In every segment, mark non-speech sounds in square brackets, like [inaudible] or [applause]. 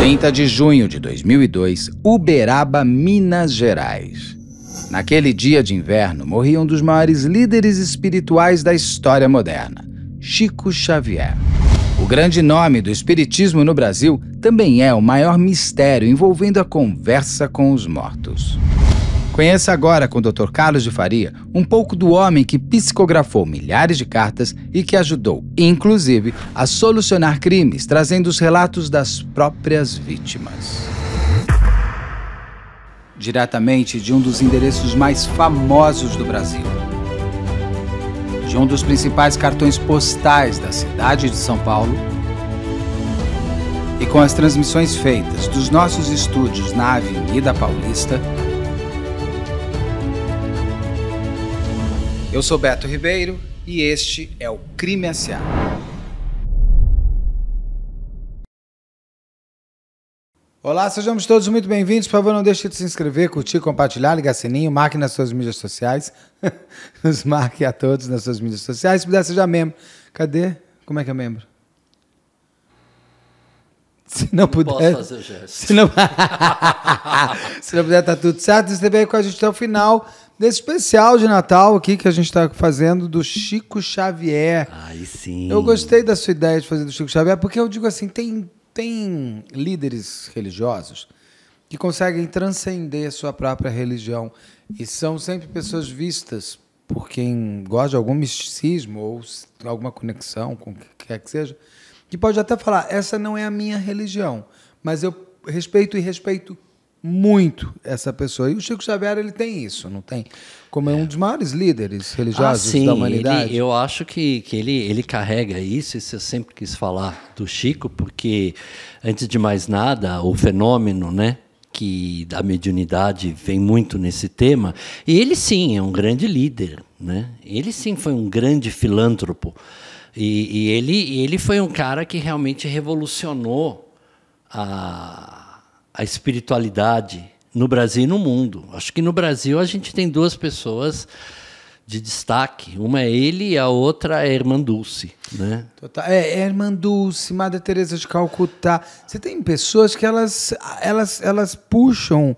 30 de junho de 2002, Uberaba, Minas Gerais. Naquele dia de inverno, morria um dos maiores líderes espirituais da história moderna, Chico Xavier. O grande nome do espiritismo no Brasil também é o maior mistério envolvendo a conversa com os mortos. Conheça agora com o Dr. Carlos de Faria um pouco do homem que psicografou milhares de cartas e que ajudou, inclusive, a solucionar crimes, trazendo os relatos das próprias vítimas. Diretamente de um dos endereços mais famosos do Brasil, de um dos principais cartões postais da cidade de São Paulo, e com as transmissões feitas dos nossos estúdios na Avenida Paulista, Eu sou Beto Ribeiro e este é o Crime S.A. Olá, sejamos todos muito bem-vindos. Por favor, não deixe de se inscrever, curtir, compartilhar, ligar sininho, marque nas suas mídias sociais. [laughs] Nos marque a todos nas suas mídias sociais. Se puder, seja membro. Cadê? Como é que é membro? [laughs] Se não, não puder. Posso fazer o gesto. Se não, [laughs] se não puder, tá tudo certo. Você veio com a gente até o final desse especial de Natal aqui que a gente está fazendo do Chico Xavier. Aí sim. Eu gostei da sua ideia de fazer do Chico Xavier, porque eu digo assim, tem, tem líderes religiosos que conseguem transcender sua própria religião e são sempre pessoas vistas por quem gosta de algum misticismo ou alguma conexão com o que quer que seja, que pode até falar, essa não é a minha religião, mas eu respeito e respeito muito essa pessoa. E o Chico Xavier ele tem isso, não tem? Como é um dos maiores líderes religiosos ah, sim, da humanidade. Ele, eu acho que, que ele, ele carrega isso, isso eu sempre quis falar do Chico, porque, antes de mais nada, o fenômeno, né? que da mediunidade vem muito nesse tema, e ele sim é um grande líder, né? Ele sim foi um grande filântropo. E, e ele, ele foi um cara que realmente revolucionou a, a espiritualidade no Brasil e no mundo. Acho que no Brasil a gente tem duas pessoas de destaque. Uma é ele e a outra é a Irmã Dulce. Né? Total. É, é a Irmã Dulce, Madre Teresa de Calcutá. Você tem pessoas que elas, elas, elas puxam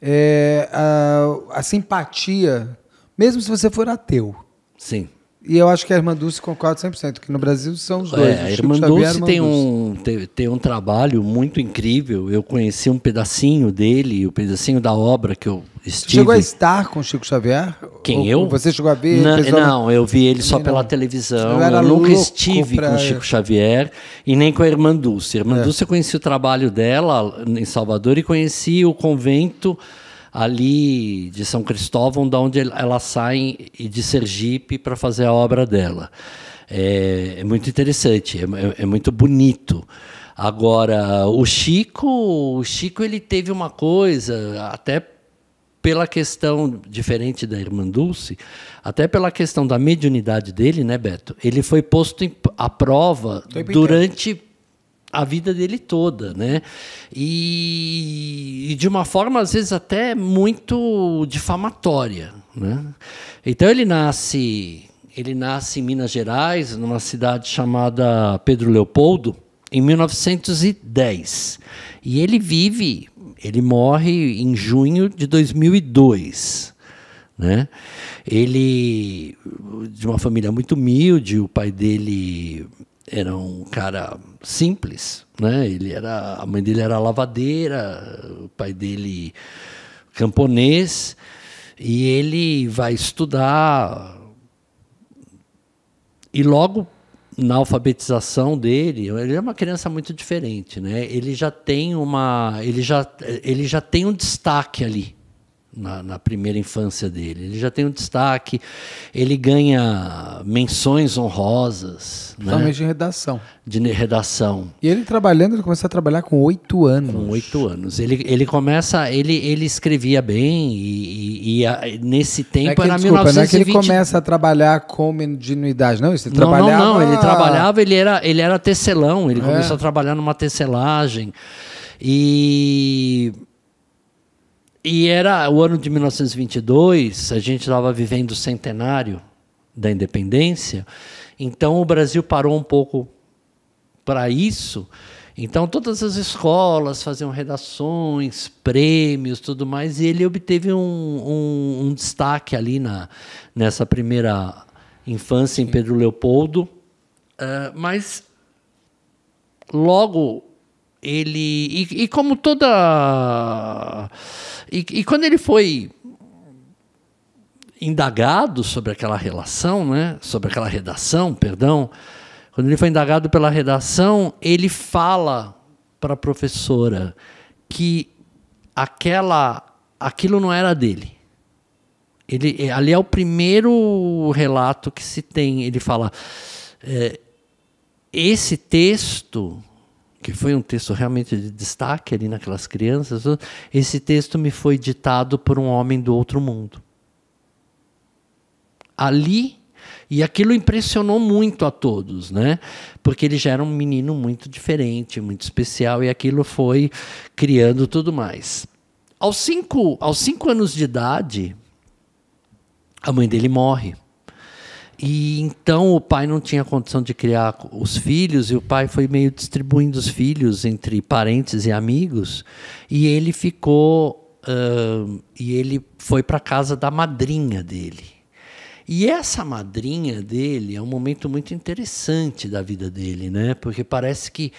é, a, a simpatia, mesmo se você for ateu. Sim. E eu acho que a Irmã Dulce concorda 100%, que no Brasil são os dois. É, a Irmã Dulce, tem, Um, tem, tem, um trabalho muito incrível. Eu conheci um pedacinho dele, o um pedacinho da obra que eu estive. Você chegou a estar com o Chico Xavier? Quem, Ou, eu? Você chegou a ver? Não, não eu vi ele só pela televisão. Eu, eu nunca estive pra... com o Chico Xavier e nem com a Irmã Dulce. A Irmã é. Dulce, eu conheci o trabalho dela em Salvador e conheci o convento ali de São Cristóvão, da onde ela sai e de Sergipe para fazer a obra dela. É, é muito interessante, é, é, é, muito bonito. Agora, o Chico, o Chico ele teve uma coisa, até pela questão diferente da Irmã Dulce, até pela questão da mediunidade dele, né, Beto? Ele foi posto à prova durante a vida dele toda, né? E, e, de uma forma às vezes até muito difamatória, né? Então ele nasce, ele nasce em Minas Gerais, numa cidade chamada Pedro Leopoldo, em 1910. E ele vive, ele morre em junho de 2002. Né? Ele de uma família muito humilde, o pai dele era um cara simples, né? Ele era, a mãe dele era lavadeira, o pai dele camponês, e ele vai estudar e logo na alfabetização dele, ele é uma criança muito diferente, né? Ele já tem uma, ele já, ele já tem um destaque ali na, na, primeira infância dele. Ele já tem um destaque, ele ganha menções honrosas. Principalmente né? de redação. De redação. E ele trabalhando, ele começou a trabalhar com oito anos. Com oito anos. Ele, ele começa, ele, ele escrevia bem e, e, e a, nesse tempo é que, era desculpa, 1920... Não é que ele começa a trabalhar com mediunidade, não? Isso, ele não, trabalhava... não, não, ele trabalhava, ele era, ele era tecelão, ele é. começou a trabalhar numa tecelagem. E e era o ano de 1922, a gente estava vivendo o centenário da independência, então o Brasil parou um pouco para isso Então, todas as escolas faziam redações, prêmios, tudo mais, e ele obteve um, um, um destaque ali na, nessa primeira infância em Pedro Leopoldo. Uh, mas logo ele. E, e como toda. E, e, quando ele foi indagado sobre aquela relação, né, sobre aquela redação, perdão, quando ele foi indagado pela redação, ele fala para a professora que aquela, aquilo não era dele. Ele, ali é o primeiro relato que se tem. Ele fala: é, esse texto, que foi um texto realmente de destaque ali naquelas crianças, esse texto me foi ditado por um homem do outro mundo. Ali e aquilo impressionou muito a todos, né? Porque ele já era um menino muito diferente, muito especial, e aquilo foi criando tudo mais. Aos cinco, aos cinco anos de idade, a mãe dele morre. E então o pai não tinha condição de criar os filhos, e o pai foi meio distribuindo os filhos entre parentes e amigos, e ele ficou. Uh, e ele foi para casa da madrinha dele. E essa madrinha dele é um momento muito interessante da vida dele, né? Porque parece que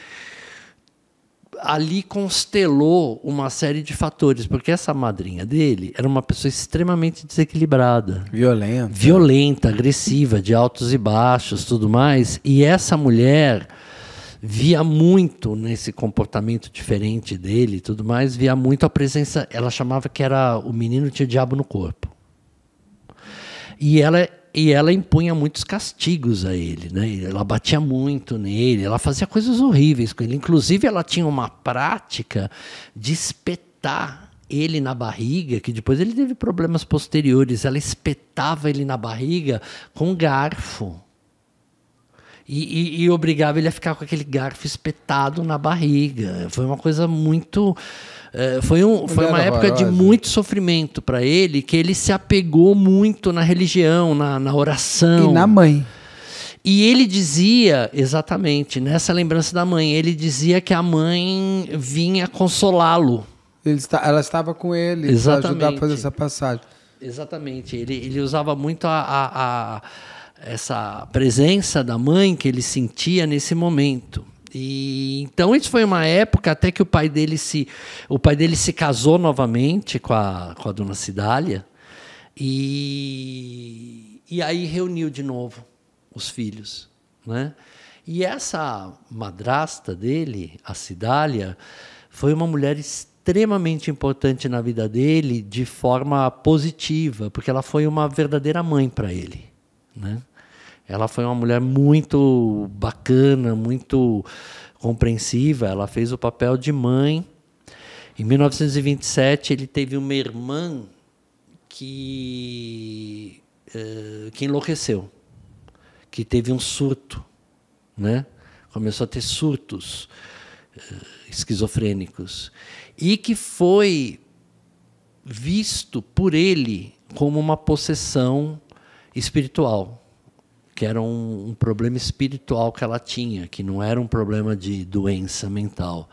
ali constelou uma série de fatores, porque essa madrinha dele era uma pessoa extremamente desequilibrada, violenta, violenta, agressiva, de altos e baixos, tudo mais. E essa mulher via muito nesse comportamento diferente dele, tudo mais, via muito a presença. Ela chamava que era o menino tinha o diabo no corpo. E ela e ela impunha muitos castigos a ele, né? Ela batia muito nele, ela fazia coisas horríveis com ele. Inclusive, ela tinha uma prática de espetar ele na barriga, que depois ele teve problemas posteriores. Ela espetava ele na barriga com garfo. E, e, e obrigava ele a ficar com aquele garfo espetado na barriga. Foi uma coisa muito é, foi, um, foi uma época de muito sofrimento para ele, que ele se apegou muito na religião, na, na oração. E na mãe. E ele dizia, exatamente, nessa lembrança da mãe, ele dizia que a mãe vinha consolá-lo. ela estava com ele para ajudar a fazer essa passagem. Exatamente. Ele, ele usava muito a, a, a, essa presença da mãe que ele sentia nesse momento. E então isso foi uma época até que o pai dele se o pai dele se casou novamente com a, com a dona Cidália e, e aí reuniu de novo os filhos, né? E essa madrasta dele, a Cidália, foi uma mulher extremamente importante na vida dele de forma positiva, porque ela foi uma verdadeira mãe para ele, né? Ela foi uma mulher muito bacana, muito compreensiva. Ela fez o papel de mãe. Em 1927, ele teve uma irmã que, uh, que enlouqueceu, que teve um surto, né? Começou a ter surtos uh, esquizofrênicos e que foi visto por ele como uma possessão espiritual que era um, um, problema espiritual que ela tinha, que não era um problema de doença mental.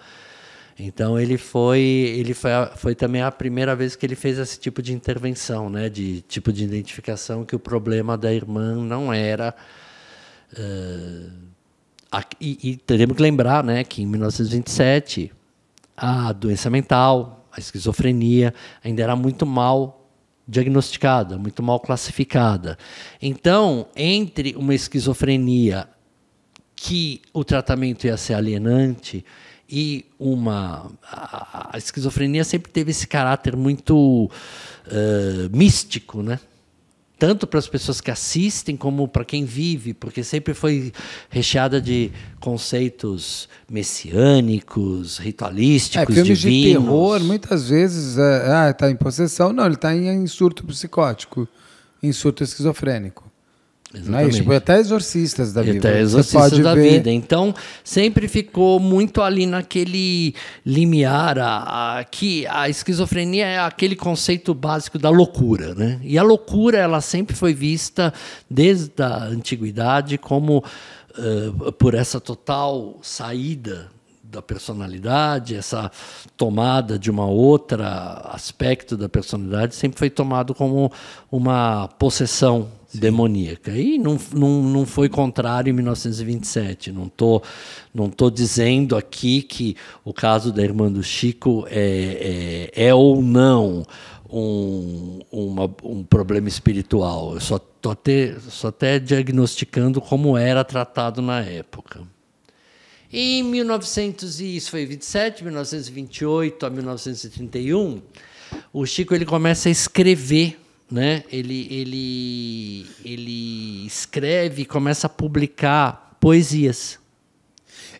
Então ele foi, ele foi, foi também a primeira vez que ele fez esse tipo de intervenção, né, de tipo de identificação que o problema da irmã não era uh, a, e, e teremos que lembrar, né, que em 1927 a doença mental, a esquizofrenia ainda era muito mal diagnosticada, muito mal classificada. Então, entre uma esquizofrenia que o tratamento ia ser alienante e uma a, a esquizofrenia sempre teve esse caráter muito uh, místico, né? Tanto para as pessoas que assistem como para quem vive, porque sempre foi recheada de conceitos messiânicos, ritualísticos, é, filmes divinos. de terror, muitas vezes, é, ah, está em possessão, não, ele está em surto psicótico, em surto esquizofrênico. Exatamente. Não é isso? Tipo, até exorcistas da vida. Até exorcistas da ver... vida. Então, sempre ficou muito ali naquele limiar a, a, que a esquizofrenia é aquele conceito básico da loucura. Né? E a loucura ela sempre foi vista desde a antiguidade como uh, por essa total saída da personalidade, essa tomada de uma outra aspecto da personalidade sempre foi tomado como uma possessão Sim. demoníaca. E não, não, não foi contrário em 1927. Não estou não tô dizendo aqui que o caso da irmã do Chico é, é, é ou não um, uma, um problema espiritual. Eu só estou até, só até diagnosticando como era tratado na época. Em 1927, 1928 a 1931, o Chico ele começa a escrever, né? Ele ele ele escreve, começa a publicar poesias.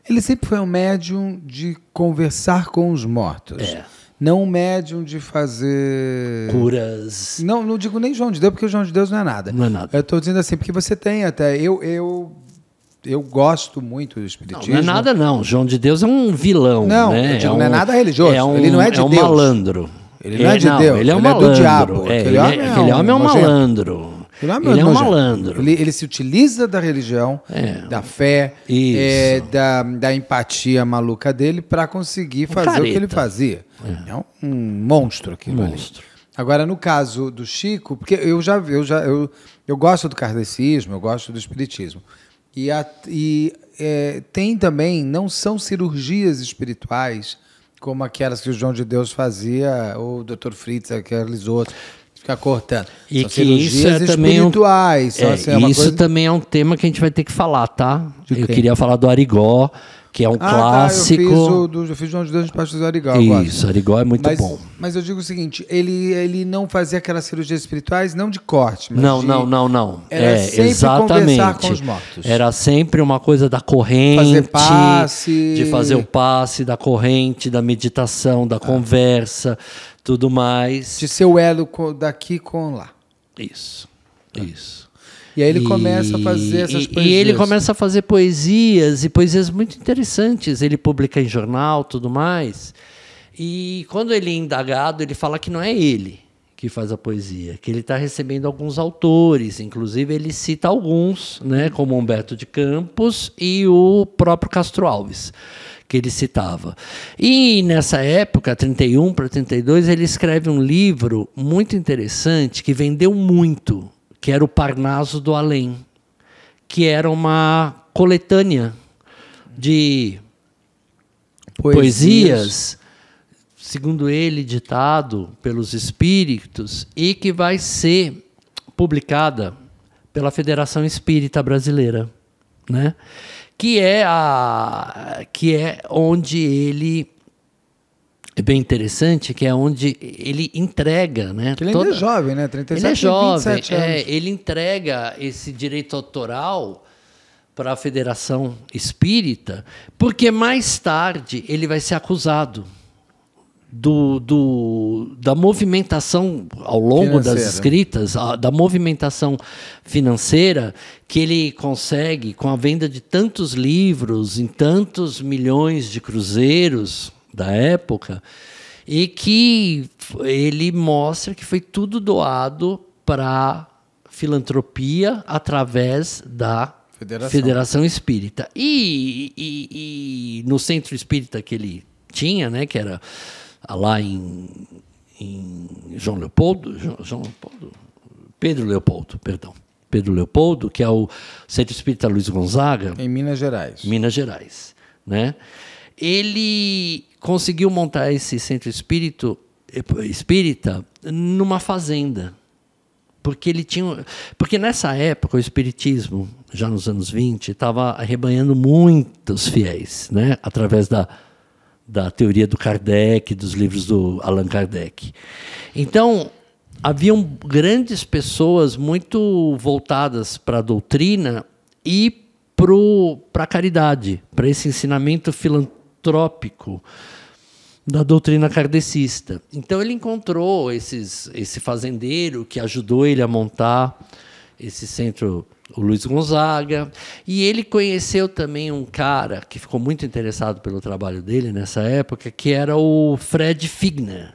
Ele sempre foi um médium de conversar com os mortos. É. Não um médium de fazer. Curas. Não, não digo nem João de Deus, porque João de Deus não é nada. Não é nada. Eu estou dizendo assim, porque você tem até. Eu, eu eu gosto muito do espiritismo. Não, não é nada não. João de Deus é um vilão. Não, né? digo, é um, não é nada religioso. É um, ele não é de é um Deus. malandro. Ele não é, de não, Deus. Ele é um ele malandro. É do diabo. É, aquele, homem, é, aquele homem é um malandro. Ele, ele é um malandro. Ele, ele, se utiliza da religião, é. da fé, é, da, da empatia maluca dele para conseguir fazer Careta. o que ele fazia. É, é um, um, monstro aquilo monstro. Ali. Agora, no caso do Chico, porque eu já, eu já eu, eu gosto do kardecismo, eu gosto do espiritismo. E, a, e é, tem também, não são cirurgias espirituais, como aquelas que o João de Deus fazia, ou o Dr. Fritz, aqueles outros, ficar cortando. E são que isso é também espirituais. Um, é, assim, é isso coisa... também é um tema que a gente vai ter que falar, tá? Eu queria falar do Arigó, que é um ah, clássico. Tá, eu, fiz o, do, eu fiz de Deus de Pastos do Arigó. Isso, Arigó é muito mas, bom. Mas eu digo o seguinte, ele, ele não fazia aquelas cirurgias espirituais, não de corte, mas Não, de, não, não, não. Era é, sempre exatamente. conversar com os mortos. Era sempre uma coisa da corrente. Fazer passe. De fazer o passe, da corrente, da meditação, da ah. conversa, tudo mais. De ser o elo daqui com lá. Isso, isso. E aí ele e, começa a fazer essas e, poesias. E ele começa a fazer poesias, e poesias muito interessantes. Ele publica em jornal, tudo mais. E quando ele é indagado, ele fala que não é ele que faz a poesia, que ele está recebendo alguns autores, inclusive ele cita alguns, né, como Humberto de Campos e o próprio Castro Alves, que ele citava. E nessa época, 31 para 32, ele escreve um livro muito interessante que vendeu muito, que era o Parnaso do Além, que era uma coletânea de poesias, poesias segundo ele, ditado pelos espíritos e que vai ser publicada pela Federação Espírita Brasileira, né? Que é a que é onde ele é bem interessante, que é onde ele entrega, né? ele toda... ainda é jovem, né? 37, ele é jovem, 27 anos. É, ele entrega esse direito autoral para a Federação Espírita, porque mais tarde ele vai ser acusado do, do, da movimentação ao longo financeira. das escritas, a, da movimentação financeira que ele consegue com a venda de tantos livros em tantos milhões de cruzeiros da época e que ele mostra que foi tudo doado para filantropia através da Federação, Federação Espírita. E, e, e, no centro espírita que ele tinha, né, que era lá em, em João Leopoldo, João, João Leopoldo, Pedro Leopoldo, perdão, Pedro Leopoldo, que é o Centro Espírita Luiz Gonzaga, em Minas Gerais. Minas Gerais, né? Ele conseguiu montar esse centro espírito, espírita numa fazenda. Porque ele tinha. Porque nessa época o espiritismo, já nos anos 20, estava arrebanhando muitos fiéis, né? através da, da teoria do Kardec, dos livros do Allan Kardec. Então, haviam grandes pessoas muito voltadas para a doutrina e para a caridade, para esse ensinamento filantrópico trópico da doutrina kardecista. Então ele encontrou esses, esse fazendeiro que ajudou ele a montar esse centro, o Luiz Gonzaga, e ele conheceu também um cara que ficou muito interessado pelo trabalho dele nessa época, que era o Fred Figner.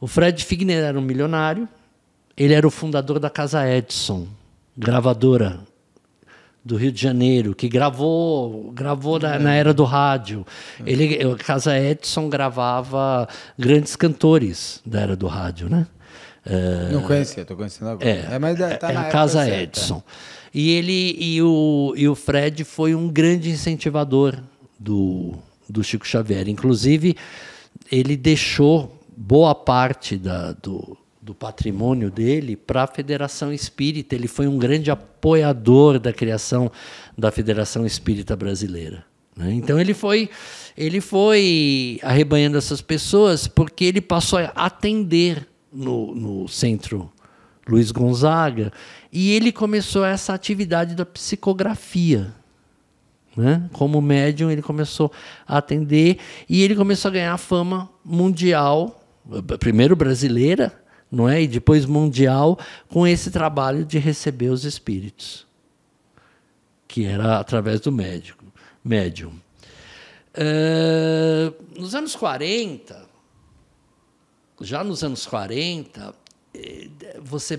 O Fred Figner era um milionário, ele era o fundador da Casa Edison, gravadora do Rio de Janeiro, que gravou, gravou na, na era do rádio. Ele, a Casa Edson gravava grandes cantores da era do rádio, né? Uh, Não conhecia, estou conhecendo agora. É, é mas tá é a Casa certa. Edson. E ele e o, e o Fred foi um grande incentivador do, do Chico Xavier. Inclusive, ele deixou boa parte da, do, do patrimônio dele para a Federação Espírita. Ele foi um grande apoiador da criação da Federação Espírita Brasileira. Né? Então ele foi, ele foi arrebanhando essas pessoas porque ele passou a atender no, no centro Luiz Gonzaga e ele começou essa atividade da psicografia. Né? Como médium, ele começou a atender e ele começou a ganhar fama mundial, primeiro brasileira, não é? E depois mundial, com esse trabalho de receber os espíritos, que era através do médico, médium. Uh, nos anos 40, já nos anos 40, eh, você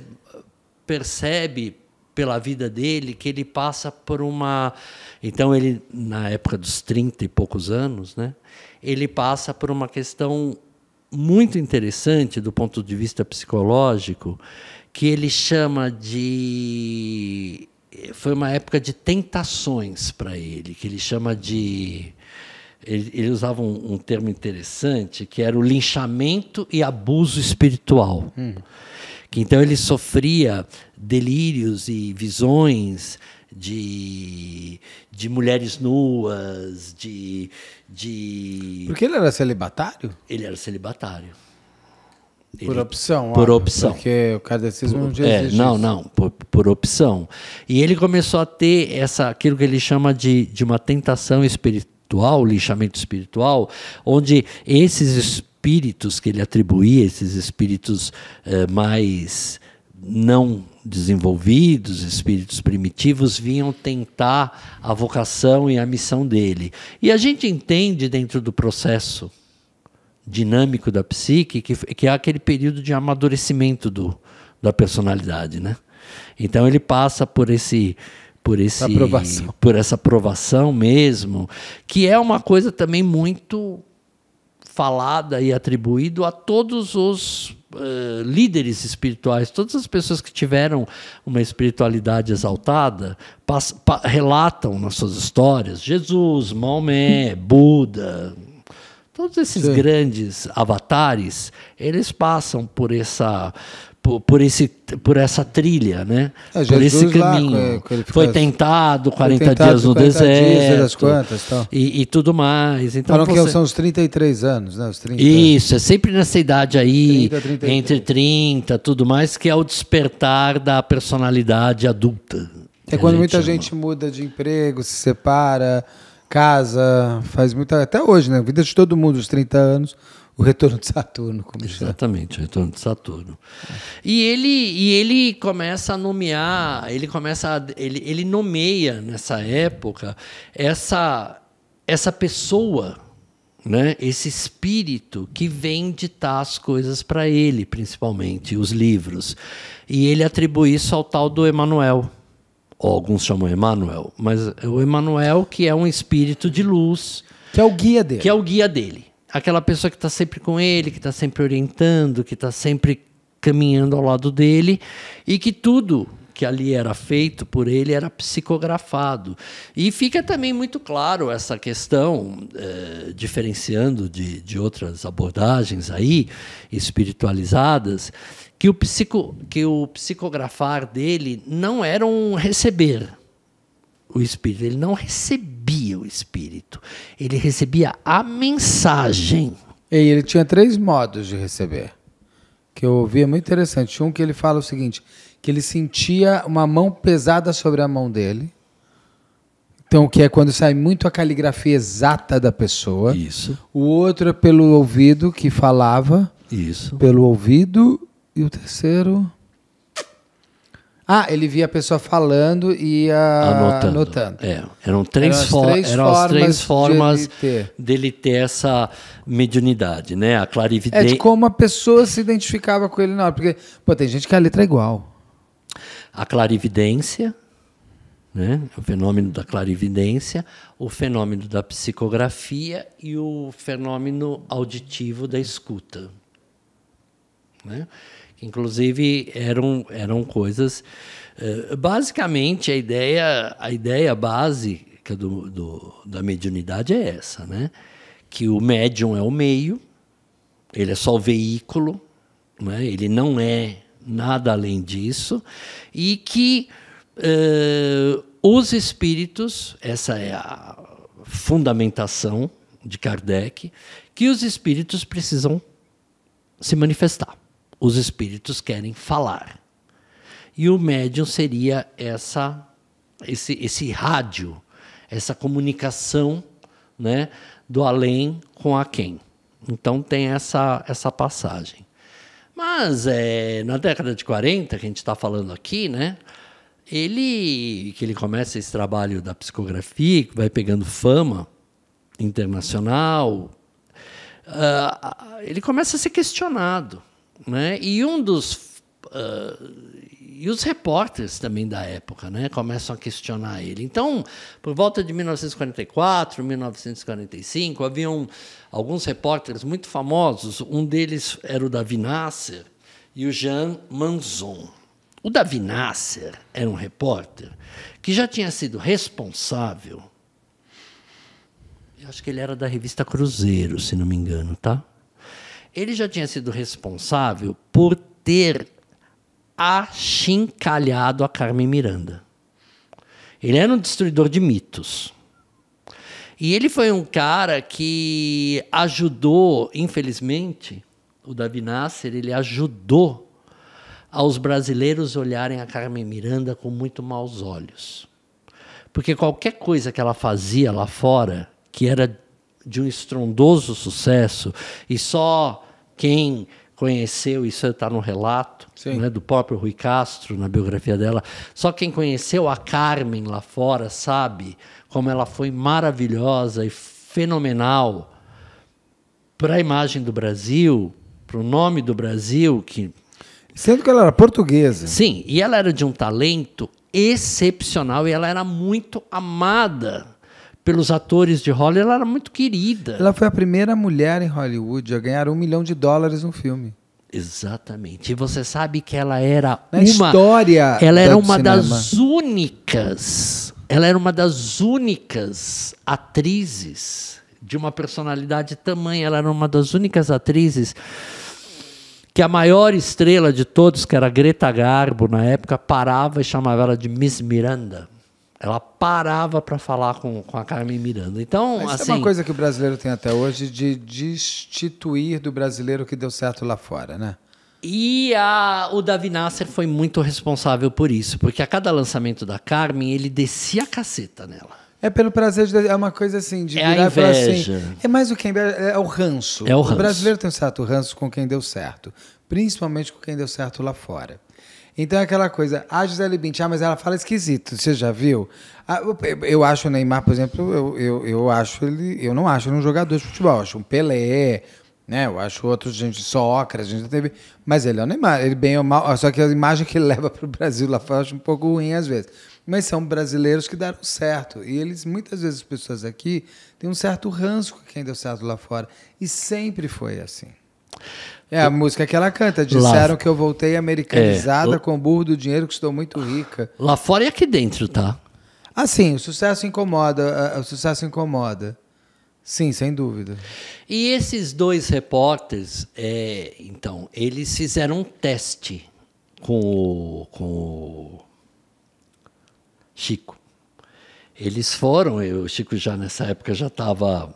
percebe pela vida dele que ele passa por uma. Então, ele, na época dos 30 e poucos anos, né, ele passa por uma questão muito interessante do ponto de vista psicológico, que ele chama de. Foi uma época de tentações para ele, que ele chama de. Ele, ele usava um, um, termo interessante, que era o linchamento e abuso espiritual. Hum. Que então ele sofria delírios e visões de, de mulheres nuas, de, de. Porque ele era celibatário? Ele era celibatário. Por ele, opção. Por opção. Porque o kardecismo não é, Não, não, por, por opção. E ele começou a ter essa, aquilo que ele chama de, de uma tentação espiritual, lixamento espiritual, onde esses espíritos que ele atribuía, esses espíritos eh, mais não desenvolvidos, espíritos primitivos, vinham tentar a vocação e a missão dele. E a gente entende dentro do processo dinâmico da psique que, que há aquele período de amadurecimento do, da personalidade, né? Então ele passa por esse por esse aprovação. por essa aprovação mesmo, que é uma coisa também muito falada e atribuído a todos os uh, líderes espirituais, todas as pessoas que tiveram uma espiritualidade exaltada, relatam nas suas histórias Jesus, Maomé, Buda, todos esses Sim. grandes avatares, eles passam por essa por, por, esse, por essa trilha, né? É, por esse caminho. Lá, foi tentado 40 foi tentado, dias no 40 deserto. Dias, quantas, e, e, tudo mais. Então, Falam você... que são os 33 anos, né? Os 30... Isso, é sempre nessa idade aí, 30, entre 30 tudo mais, que é o despertar da personalidade adulta. É quando muita chama. gente muda de emprego, se separa, casa, faz muita. Até hoje, né? Vida de todo mundo, os 30 anos o retorno de Saturno, como Exatamente, chama. o retorno de Saturno. E ele, e ele começa a nomear, ele começa a, ele, ele nomeia nessa época essa, essa pessoa, né, esse espírito que vem ditar as coisas para ele, principalmente os livros. E ele atribui isso ao tal do Emanuel. Ou alguns chamam Emanuel, mas é o Emanuel que é um espírito de luz. Que é o guia dele. Que é o guia dele aquela pessoa que está sempre com ele, que está sempre orientando, que está sempre caminhando ao lado dele e que tudo que ali era feito por ele era psicografado. E fica também muito claro essa questão, eh, diferenciando de, de outras abordagens aí, espiritualizadas, que o, psico, que o psicografar dele não era um receber, o Espírito. Ele não recebia o Espírito, ele recebia a mensagem. E ele tinha três modos de receber, que eu ouvi, é muito interessante. Um que ele fala o seguinte, que ele sentia uma mão pesada sobre a mão dele. Então, que é quando sai muito a caligrafia exata da pessoa. Isso. O outro é pelo ouvido, que falava. Isso. Pelo ouvido. E o terceiro. Ah, ele via a pessoa falando e ia anotando. anotando. É, eram três, eram três eram formas, as três formas de dele ter essa mediunidade, né? A clarividência. É de como a pessoa se identificava com ele na hora. Porque, pô, tem gente que a letra é igual. A clarividência, né? o fenômeno da clarividência, o fenômeno da psicografia e o fenômeno auditivo da escuta. Né? Inclusive, eram, eram coisas. Uh, basicamente, a ideia, a ideia básica do, do, da mediunidade é essa: né? que o médium é o meio, ele é só o veículo, né? ele não é nada além disso, e que uh, os espíritos, essa é a fundamentação de Kardec, que os espíritos precisam se manifestar. Os espíritos querem falar. E o médium seria essa esse, esse rádio, essa comunicação né, do além com a quem. Então tem essa, essa passagem. Mas é, na década de 40, que a gente está falando aqui, né? Ele que ele começa esse trabalho da psicografia, que vai pegando fama internacional, uh, ele começa a ser questionado, né? E um dos uh, e os repórteres também da época né, começam a questionar ele. Então, por volta de 1944, 1945, haviam alguns repórteres muito famosos. Um deles era o Davi Nasser e o Jean Manzon. O Davi Nasser era um repórter que já tinha sido responsável. Eu acho que ele era da revista Cruzeiro, se não me engano, tá? Ele já tinha sido responsável por ter achincalhado a Carmen Miranda. Ele era um destruidor de mitos. E ele foi um cara que ajudou, infelizmente, o Davi Nasser, ele ajudou aos brasileiros olharem a Carmen Miranda com muito maus olhos. Porque qualquer coisa que ela fazia lá fora, que era de um estrondoso sucesso, e só quem conheceu, isso está no relato né, do próprio Rui Castro, na biografia dela. Só quem conheceu a Carmen lá fora sabe como ela foi maravilhosa e fenomenal para a imagem do Brasil, para o nome do Brasil, que sendo que ela era portuguesa. Sim, e ela era de um talento excepcional e ela era muito amada pelos atores de Hollywood, ela era muito querida. Ela foi a primeira mulher em Hollywood a ganhar um milhão de dólares no filme. Exatamente. E você sabe que ela era Na uma história. Ela era uma cinema. das únicas. Ela era uma das únicas atrizes de uma personalidade tamanha. Ela era uma das únicas atrizes que a maior estrela de todos, que era Greta Garbo na época, parava e chamava ela de Miss Miranda. Ela parava para falar com, com a Carmen Miranda. Então, Mas assim, é uma assim, coisa que o brasileiro tem até hoje de destituir do brasileiro que deu certo lá fora, né? E a, o Davi Nasser foi muito responsável por isso, porque a cada lançamento da Carmen, ele descia a caceta nela. É pelo prazer de é uma coisa assim de é virar a inveja. assim. É mais o quem é, é o ranço. É o, ranço. o brasileiro tem um certo ranço com quem deu certo, principalmente com quem deu certo lá fora. Então é aquela coisa, a Gisele Bündchen, ah, mas ela fala esquisito, você já viu? Ah, eu acho o Neymar, por exemplo, eu, eu, eu acho ele, eu não acho ele um jogador de futebol, eu acho um Pelé, né? Eu acho outros, gente, Sócrates, gente teve, mas ele é o Neymar, ele bem ou mal, só que a imagem que ele [laughs] leva para o Brasil lá fora eu acho um pouco ruim às vezes. Mas são brasileiros que deram certo. E eles, muitas vezes, as pessoas aqui têm um certo ranço com quem deu certo lá fora. E sempre foi assim. É a música que ela canta. Disseram lá, que eu voltei americanizada é, com burro do dinheiro que estou muito rica. Lá fora e aqui dentro, tá? Ah, sim, o sucesso incomoda. O sucesso incomoda. Sim, sem dúvida. E esses dois repórteres, é, então, eles fizeram um teste com o, com o Chico. Eles foram, o Chico já nessa época já estava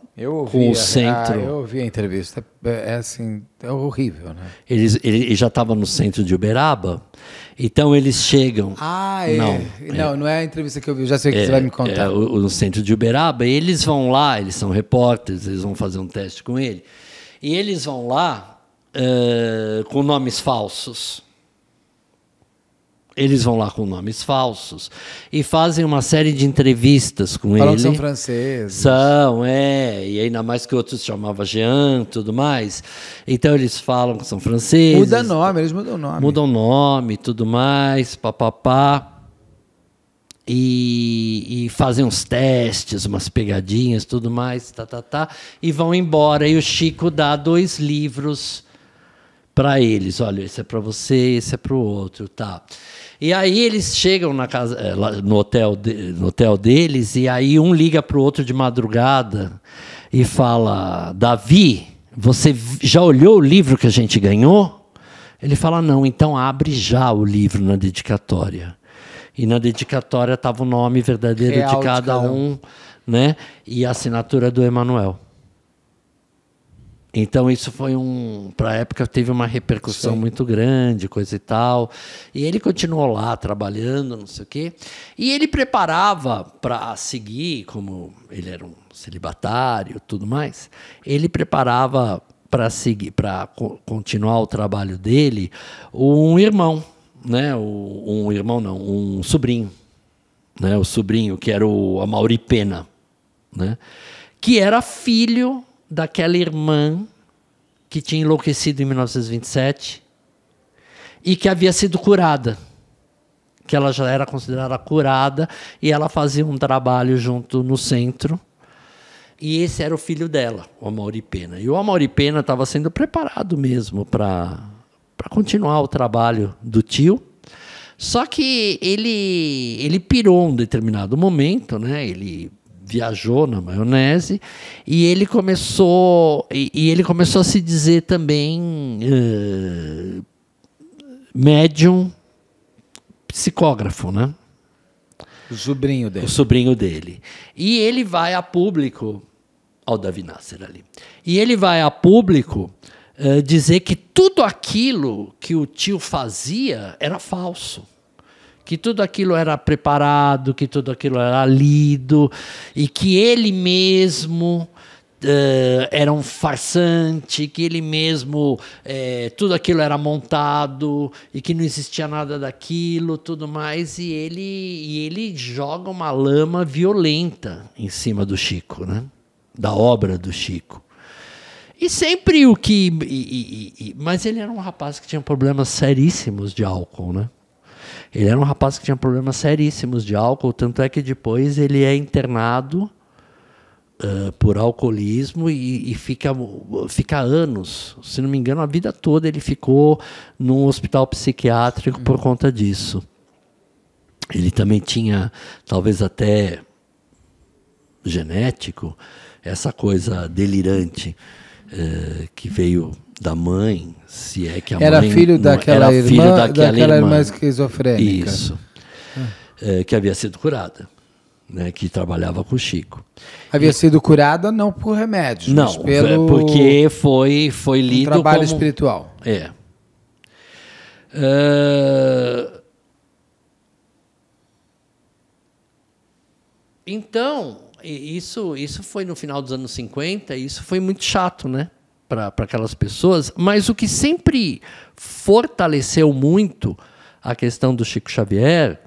com o centro. eu ouvi a entrevista, é, é assim, é horrível, né? Eles, ele, já estava no centro de Uberaba, então eles chegam. Ah, é. Não, não, é, não é a entrevista que eu vi, eu já sei o que é, você vai me contar. É, o, no centro de Uberaba, eles vão lá, eles são repórteres, eles vão fazer um teste com ele, e eles vão lá uh, com nomes falsos. Eles vão lá com nomes falsos e fazem uma série de entrevistas com Falam ele. Que são franceses. São, é. E ainda mais que outros chamavam Jean tudo mais. Então eles falam que são franceses. Muda nome, eles mudam nome. Mudam nome tudo mais, papapá. e, e, fazem uns testes, umas pegadinhas, tudo mais, tá, tá, tá, e vão embora. E o Chico dá dois livros para eles. Olha, esse é para você, esse é para o outro, tá. E aí eles chegam na casa, eh, no hotel, no hotel deles e aí um liga para o outro de madrugada e fala: Davi, você já olhou o livro que a gente ganhou? Ele fala: não. Então abre já o livro na dedicatória. E na dedicatória estava o nome verdadeiro Real de cada um, né? E a assinatura do Emanuel. Então isso foi um, para a época teve uma repercussão Sim. muito grande, coisa e tal. E ele continuou lá trabalhando, não sei o quê. E ele preparava para seguir, como ele era um celibatário, tudo mais. Ele preparava para seguir, para co continuar o trabalho dele, um irmão, né? O, um irmão não, um sobrinho, né? O sobrinho que era o Amauri Pena, né? Que era filho daquela irmã que tinha enlouquecido em 1927 e que havia sido curada. Que ela já era considerada curada e ela fazia um trabalho junto no centro. E esse era o filho dela, o Amaury Pena. E o Amaury Pena estava sendo preparado mesmo para continuar o trabalho do tio. Só que ele, ele pirou um determinado momento, né? ele viajou na maionese e ele começou e, e ele começou a se dizer também uh, médium psicógrafo, né? O sobrinho dele. O sobrinho dele. E ele vai a público ao Davi Nasser ali. E ele vai a público uh, dizer que tudo aquilo que o tio fazia era falso que tudo aquilo era preparado, que tudo aquilo era lido e que ele mesmo Uh, era um farsante, que ele mesmo, uh, tudo aquilo era montado e que não existia nada daquilo, tudo mais, e ele, e ele joga uma lama violenta em cima do Chico, né? da obra do Chico. E sempre o que. E, e, mas ele era um rapaz que tinha problemas seríssimos de álcool, né? Ele era um rapaz que tinha problemas seríssimos de álcool, tanto é que depois ele é internado uh, por alcoolismo e, e, fica, fica anos, se não me engano, a vida toda ele ficou num hospital psiquiátrico por conta disso. Ele também tinha, talvez até genético, essa coisa delirante uh, que veio da mãe, se é que a era mãe filho daquela era irmã, filho daquela, daquela irmã, irmã esquizofrênica. Isso. É, que havia sido curada, né, que trabalhava com o Chico. Havia e, sido curada não por remédios, não, mas pelo porque foi foi lido um trabalho como, espiritual. É. Uh, então, isso, isso foi no final dos anos 50, e isso foi muito chato, né? Para aquelas pessoas, mas o que sempre fortaleceu muito a questão do Chico Xavier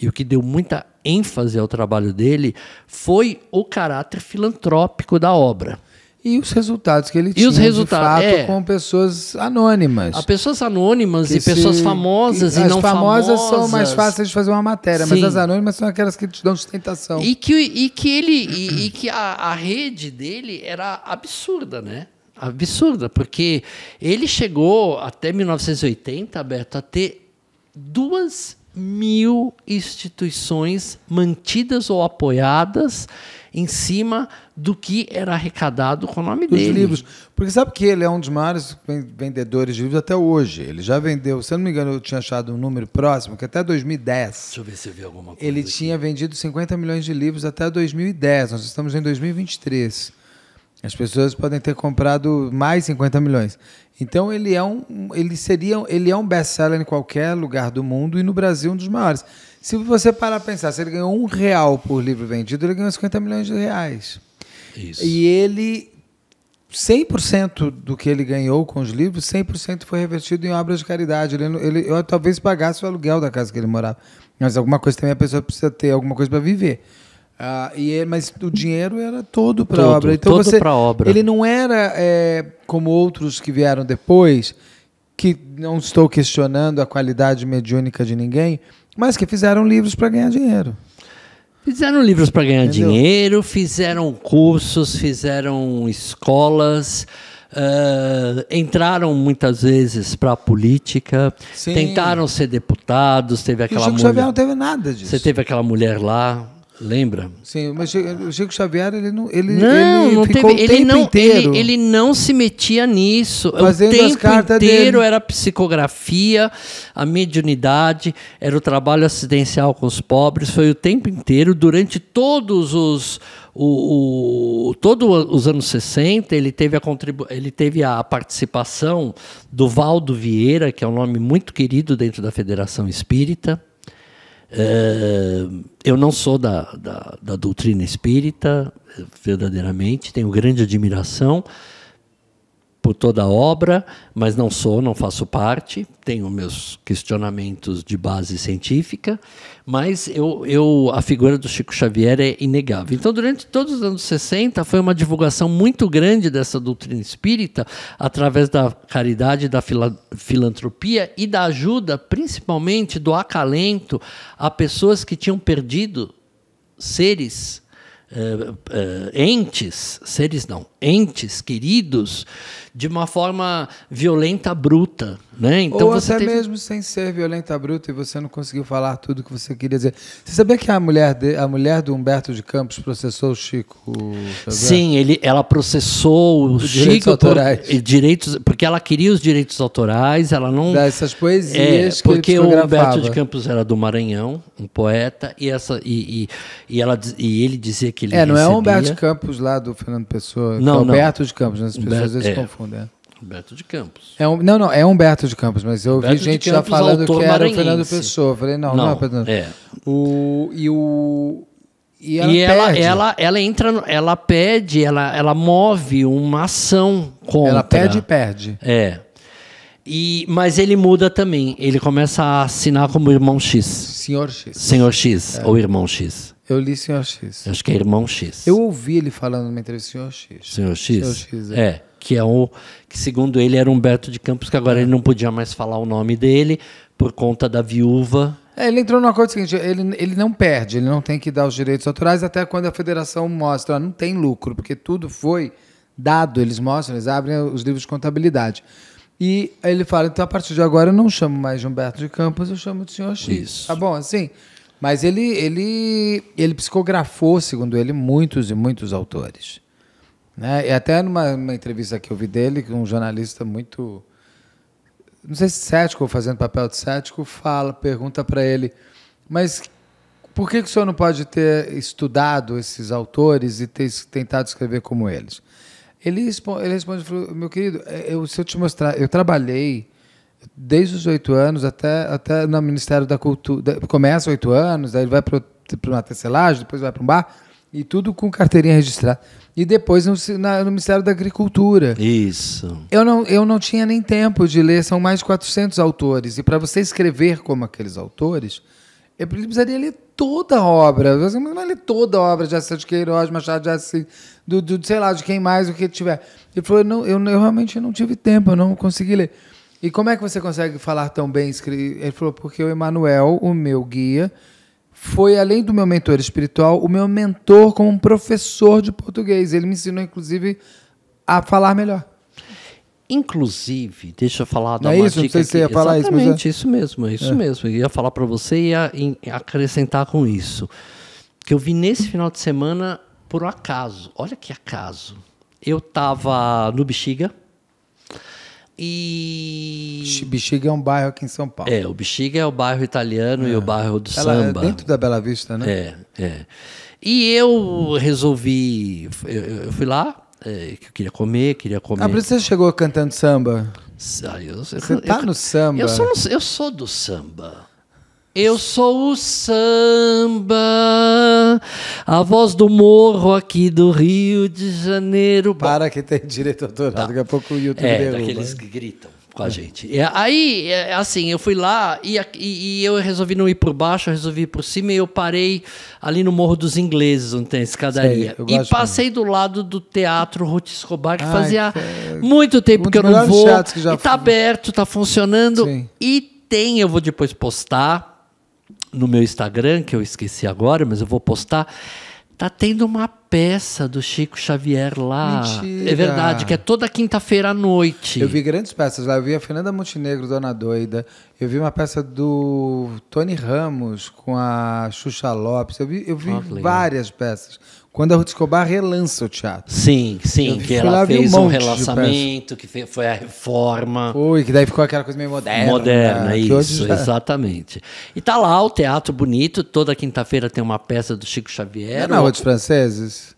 e o que deu muita ênfase ao trabalho dele foi o caráter filantrópico da obra. E os resultados que ele e tinha, os resultados, de fato, é, com pessoas anônimas. A pessoas anônimas e pessoas famosas e não famosas. As famosas são mais fáceis de fazer uma matéria, Sim. mas as anônimas são aquelas que te dão sustentação. E que, e que, ele, e, e que a, a rede dele era absurda, né? Absurda, porque ele chegou até 1980, Alberto, a ter duas mil instituições mantidas ou apoiadas em cima do que era arrecadado com o nome Dos dele. livros. Porque sabe que ele é um dos maiores vendedores de livros até hoje. Ele já vendeu, se eu não me engano, eu tinha achado um número próximo, que até 2010. Deixa eu ver se eu vi alguma coisa. Ele aqui. tinha vendido 50 milhões de livros até 2010. Nós estamos em 2023. As pessoas podem ter comprado mais 50 milhões. Então ele é um, ele seria, ele é um best-seller em qualquer lugar do mundo e no Brasil um dos maiores. Se você parar a pensar, se ele ganhou um real por livro vendido, ele ganhou 50 milhões de reais. Isso. E ele 100% do que ele ganhou com os livros, 100% foi revertido em obras de caridade. Ele, ele eu talvez pagasse o aluguel da casa que ele morava. Mas alguma coisa também a pessoa precisa ter alguma coisa para viver. Ah, e é, mas o dinheiro era todo para a obra. Então todo você, obra. ele não era é, como outros que vieram depois, que não estou questionando a qualidade mediúnica de ninguém, mas que fizeram livros para ganhar dinheiro. Fizeram livros para ganhar Entendeu? dinheiro, fizeram cursos, fizeram escolas, uh, entraram muitas vezes para a política, Sim. tentaram ser deputados, teve aquela mulher. Xavier não teve nada disso. Você teve aquela mulher lá, Lembra? Sim, mas o Chico Xavier ele não ele, não, ele não ficou teve, ele não, inteiro ele, ele, não se metia nisso. Fazendo o tempo inteiro dele. era psicografia, a mediunidade, era o trabalho assistencial com os pobres, foi o tempo inteiro durante todos os o, o, todos os anos 60 ele teve, a contribu ele teve a participação do Valdo Vieira, que é um nome muito querido dentro da Federação Espírita. É, eu não sou da, da, da, doutrina espírita, verdadeiramente, tenho grande admiração por toda a obra, mas não sou, não faço parte, tenho meus questionamentos de base científica, mas eu, eu, a figura do Chico Xavier é inegável. Então, durante todos os anos 60, foi uma divulgação muito grande dessa doutrina espírita, através da caridade, da fila, filantropia e da ajuda, principalmente do acalento a pessoas que tinham perdido seres uh, uh, entes, seres não, entes queridos, de uma forma violenta, bruta. Né? Então Ou até teve... mesmo sem ser violenta, bruta, e você não conseguiu falar tudo o que você queria dizer. Você sabia que a mulher, de, a mulher do Humberto de Campos processou o Chico? Sim, ele, ela processou o, Chico direitos autorais. por direitos, porque ela queria os direitos autorais, ela não... Dessas poesias é, Porque o Humberto de Campos era do Maranhão, um poeta, e, essa, e, e, e, ela, e ele dizia que ele É, não recebia... é o Humberto de Campos lá do Fernando Pessoa, não, é o Humberto de Campos, né? as pessoas às vezes é. confundem. Humberto de Campos. É um, não, não, é Humberto de Campos, mas eu Humberto vi gente Campos, já falando que era o Fernando Pessoa. Eu falei, não, não, não é Fernando. É. O, e o. E ela, e ela, ela, ela, entra, ela pede, ela, ela move uma ação contra. Ela pede e perde. É. E, mas ele muda também. Ele começa a assinar como irmão X. Senhor X. Senhor X, é. ou irmão X. Eu li Senhor X. acho que é irmão X. Eu ouvi ele falando numa entrevista Senhor X. Senhor X? Senhor X, é. é que é o que segundo ele era Humberto de Campos, que agora ele não podia mais falar o nome dele por conta da viúva. É, ele entrou no acordo seguinte, ele, ele não perde, ele não tem que dar os direitos autorais até quando a federação mostra, não tem lucro, porque tudo foi dado, eles mostram, eles abrem os livros de contabilidade. E ele fala, então a partir de agora eu não chamo mais de Humberto de Campos, eu chamo de senhor X. Isso. Tá bom, assim. Mas ele, ele, ele psicografou, segundo ele, muitos e muitos autores. Né? E até numa entrevista que eu vi dele, um jornalista muito, não sei se cético ou fazendo papel de cético, fala, pergunta para ele, mas por que, que o senhor não pode ter estudado esses autores e ter tentado escrever como eles? Ele responde, ele responde meu querido, é, eu, se eu te mostrar, eu trabalhei desde os oito anos até, até no Ministério da Cultura. Começa oito anos, aí ele vai para uma tecelagem, depois vai para um bar, e tudo com carteirinha registrada e depois no, na, no, Ministério da Agricultura. Isso. Eu não, eu não tinha nem tempo de ler, são mais de 400 autores. E para você escrever como aqueles autores, eu precisaria ler toda a obra. Você não vai ler toda a obra de Assis de Queiroz, Machado de Assis, do, do, sei lá, de quem mais, o que tiver. Ele falou, não, eu, eu realmente não tive tempo, eu não consegui ler. E como é que você consegue falar tão bem? Ele falou, porque o Emanuel, o meu guia, foi, além do meu mentor espiritual, o meu mentor como um professor de português. Ele me ensinou, inclusive, a falar melhor. Inclusive, deixa eu falar da é isso? Não sei se ia falar Exatamente, isso, mas é... isso mesmo, isso é. mesmo. Eu ia falar para você e ia, acrescentar com isso. Que eu vi nesse final de semana, por um acaso. Olha que acaso. Eu estava no Bexiga, e. Bexiga é um bairro aqui em São Paulo. É, o Bexiga é o bairro italiano é. e o bairro do Ela é samba. É dentro da Bela Vista, né? É, é. E eu resolvi. Eu, eu fui lá, é, que eu queria comer, queria comer. Ah, por isso você chegou cantando samba? Ah, eu, você eu, tá no samba? Eu sou, eu sou do samba. Eu sou o samba. A voz do morro aqui do Rio de Janeiro. Para que tem direito autoral, tá. daqui a pouco o YouTube É, derruba. daqueles que gritam com a gente. E aí, é, assim, eu fui lá e, e, e, eu resolvi não ir por baixo, eu resolvi ir por cima e eu parei ali no Morro dos Ingleses, onde tem a escadaria. Sei, e passei do lado do Teatro Ruth Escobar, que Ai, fazia que é... muito tempo que eu não vou. Que já e tá aberto, tá funcionando. Sim. E tem, eu vou depois postar no meu Instagram, que eu esqueci agora, mas eu vou postar Tá tendo uma peça do Chico Xavier lá. Mentira. É verdade, que é toda quinta-feira à noite. Eu vi grandes peças lá. Eu vi a Fernanda Montenegro, Dona Doida. Eu vi uma peça do Tony Ramos com a Xuxa Lopes. Eu vi, eu vi várias peças. Quando a Ruth Escobar relança o teatro. Sim, sim, que ela fez um, um relançamento, que foi a reforma. Foi, que daí ficou aquela coisa meio moderna. Moderna, né? isso, já... [laughs] exatamente. E tá lá o teatro bonito, toda quinta-feira tem uma peça do Chico Xavier. Não é na Rua dos Franceses?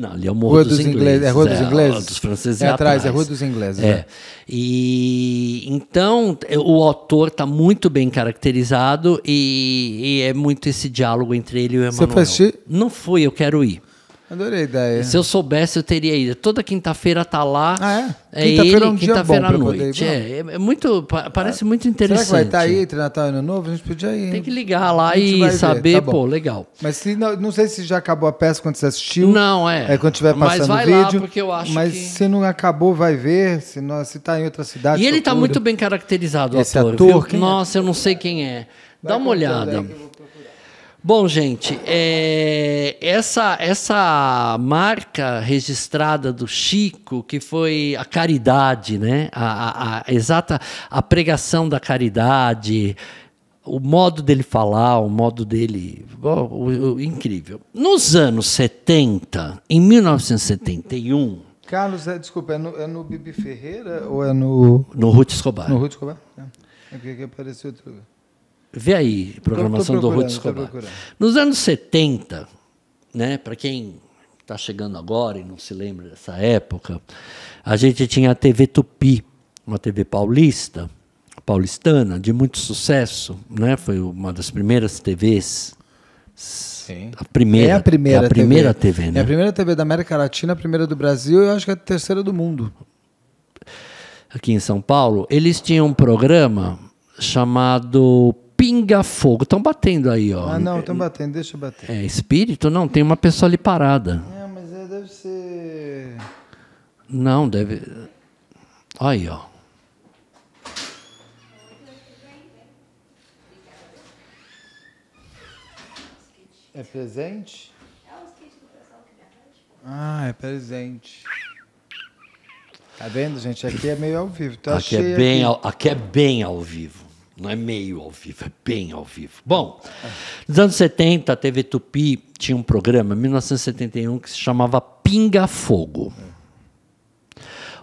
Não, ali é o Morro Rua dos, dos ingleses. ingleses. É Rua dos ingleses? É, dos franceses é, é atrás, é Rua dos ingleses. É. é. E então o autor está muito bem caracterizado e, e, é muito esse diálogo entre ele e o Emanuel. Você foi assistir? Não fui, eu quero ir. Adorei a ideia. Se eu soubesse, eu teria ido. Toda quinta-feira tá lá. Ah, é? é quinta-feira é um quinta-feira à noite. É, é, muito, parece muito interessante. Será que vai estar tá aí entre Natal e Ano Novo? A gente podia ir. Tem que ligar lá e saber, tá pô, legal. Mas se, não, não sei se já acabou a peça quando você assistiu. Não, é. É quando estiver passando o vídeo. Lá porque eu acho mas que... se não acabou, vai ver. Se, não, se tá em outra cidade. E ele está muito bem caracterizado, o ator. ator Nossa, eu não sei quem é. Dá uma olhada. Bom, gente, é, essa, essa marca registrada do Chico, que foi a caridade, né? a, a, a exata a pregação da caridade, o modo dele falar, o modo dele. O, o, incrível. Nos anos 70, em 1971. Carlos, é, desculpa, é no, é no Bibi Ferreira ou é no. No Ruth Escobar. No Ruth Escobar? É, é que apareceu outro. Vê aí, programação do Ruth Escobar. Nos anos 70, né, para quem está chegando agora e não se lembra dessa época, a gente tinha a TV Tupi, uma TV paulista, paulistana, de muito sucesso, né? Foi uma das primeiras TVs. Sim. A primeira, é a primeira, é a primeira TV. TV né? É a primeira TV da América Latina, a primeira do Brasil e eu acho que é a terceira do mundo. Aqui em São Paulo, eles tinham um programa chamado Pinga Fogo. Estão batendo aí, ó. Ah, não, estão batendo, deixa eu bater. É espírito? Não, tem uma pessoa ali parada. É, mas é, deve ser. Não, deve. Aí, ó. É presente? Ah, é presente. Tá vendo, gente? Aqui é meio ao vivo. Tá aqui, é bem aqui. Ao, aqui é bem ao vivo. Não é meio ao vivo, é bem ao vivo. Bom, nos anos 70, a TV Tupi tinha um programa, em 1971, que se chamava Pinga Fogo.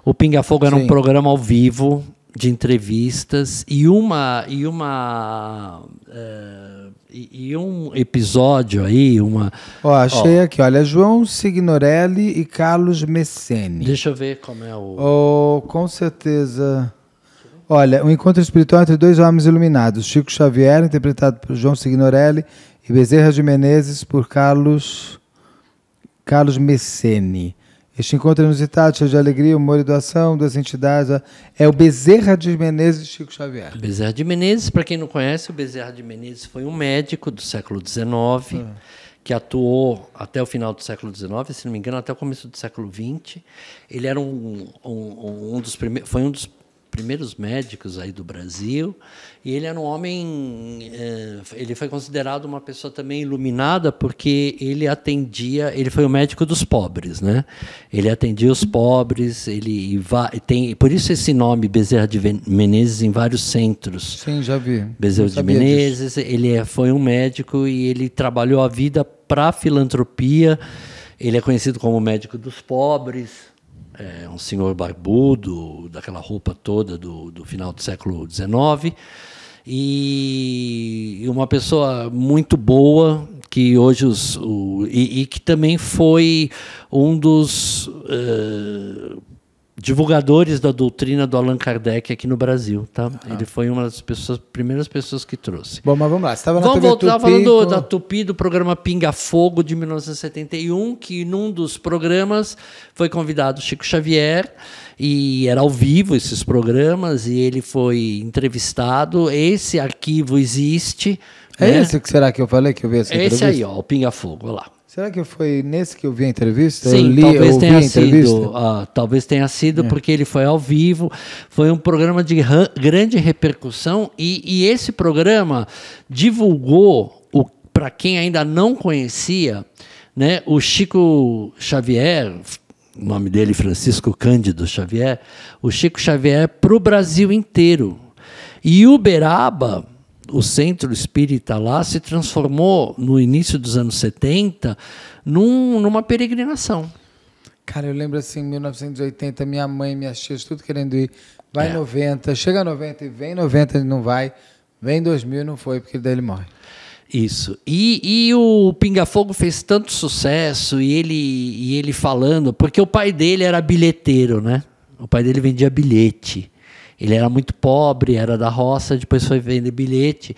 O Pinga Fogo era Sim. um programa ao vivo de entrevistas e uma e uma uh, e, e, um episódio aí uma ó achei ó, aqui olha João Signorelli e Carlos Messene deixa eu ver como é o oh, com certeza Olha, um encontro espiritual entre dois homens iluminados. Chico Xavier, interpretado por João Signorelli, e Bezerra de Menezes, por Carlos, Carlos Messene. Este encontro é inusitado, cheio de alegria, humor e doação, duas entidades. É o Bezerra de Menezes e Chico Xavier. Bezerra de Menezes, para quem não conhece, o Bezerra de Menezes foi um médico do século XIX, ah. que atuou até o final do século XIX, se não me engano, até o começo do século XX. Ele era um, um, um dos primeiros, foi um dos primeiros médicos aí do Brasil e ele era um homem eh, ele foi considerado uma pessoa também iluminada porque ele atendia ele foi o médico dos pobres né? Ele atendia os pobres ele tem por isso esse nome Bezerra de Menezes em vários centros. Sim já vi. Bezerra de Menezes disso. ele é, foi um médico e ele trabalhou a vida para a filantropia. Ele é conhecido como médico dos pobres é, um senhor barbudo, daquela roupa toda do, do final do século XIX, e uma pessoa muito boa, que hoje os. O, e, e, que também foi um dos. Uh, divulgadores da doutrina do Allan Kardec aqui no Brasil, tá? Ah. Ele foi uma das pessoas, primeiras pessoas que trouxe. Bom, mas vamos lá. Você estava vamos TV voltar Tupi, falando com... da Tupi do programa Pinga Fogo de 1971, que num dos programas foi convidado Chico Xavier e era ao vivo esses programas e ele foi entrevistado. Esse arquivo existe. É né? esse que será que eu falei que eu vi essa Esse aí, ó, o Pinga Fogo, olha lá. Será que foi nesse que eu vi a entrevista? Sim, li, talvez, tenha sido, uh, talvez tenha sido. é. porque ele foi ao vivo. Foi um programa de grande repercussão e, e esse programa divulgou para quem ainda não conhecia, né, o Chico Xavier, o nome dele Francisco Cândido Xavier, o Chico Xavier para o Brasil inteiro. E Uberaba o centro espírita lá se transformou, no início dos anos 70, num, numa peregrinação. Cara, eu lembro assim, em 1980, minha mãe minhas tias, tudo querendo ir. Vai é. 90, chega 90 e vem 90 e não vai. Vem 2000 e não foi, porque daí ele morre. Isso. E, e o Pinga Fogo fez tanto sucesso, e ele, e ele falando, porque o pai dele era bilheteiro, né? O pai dele vendia bilhete. Ele era muito pobre, era da roça, depois foi vender bilhete.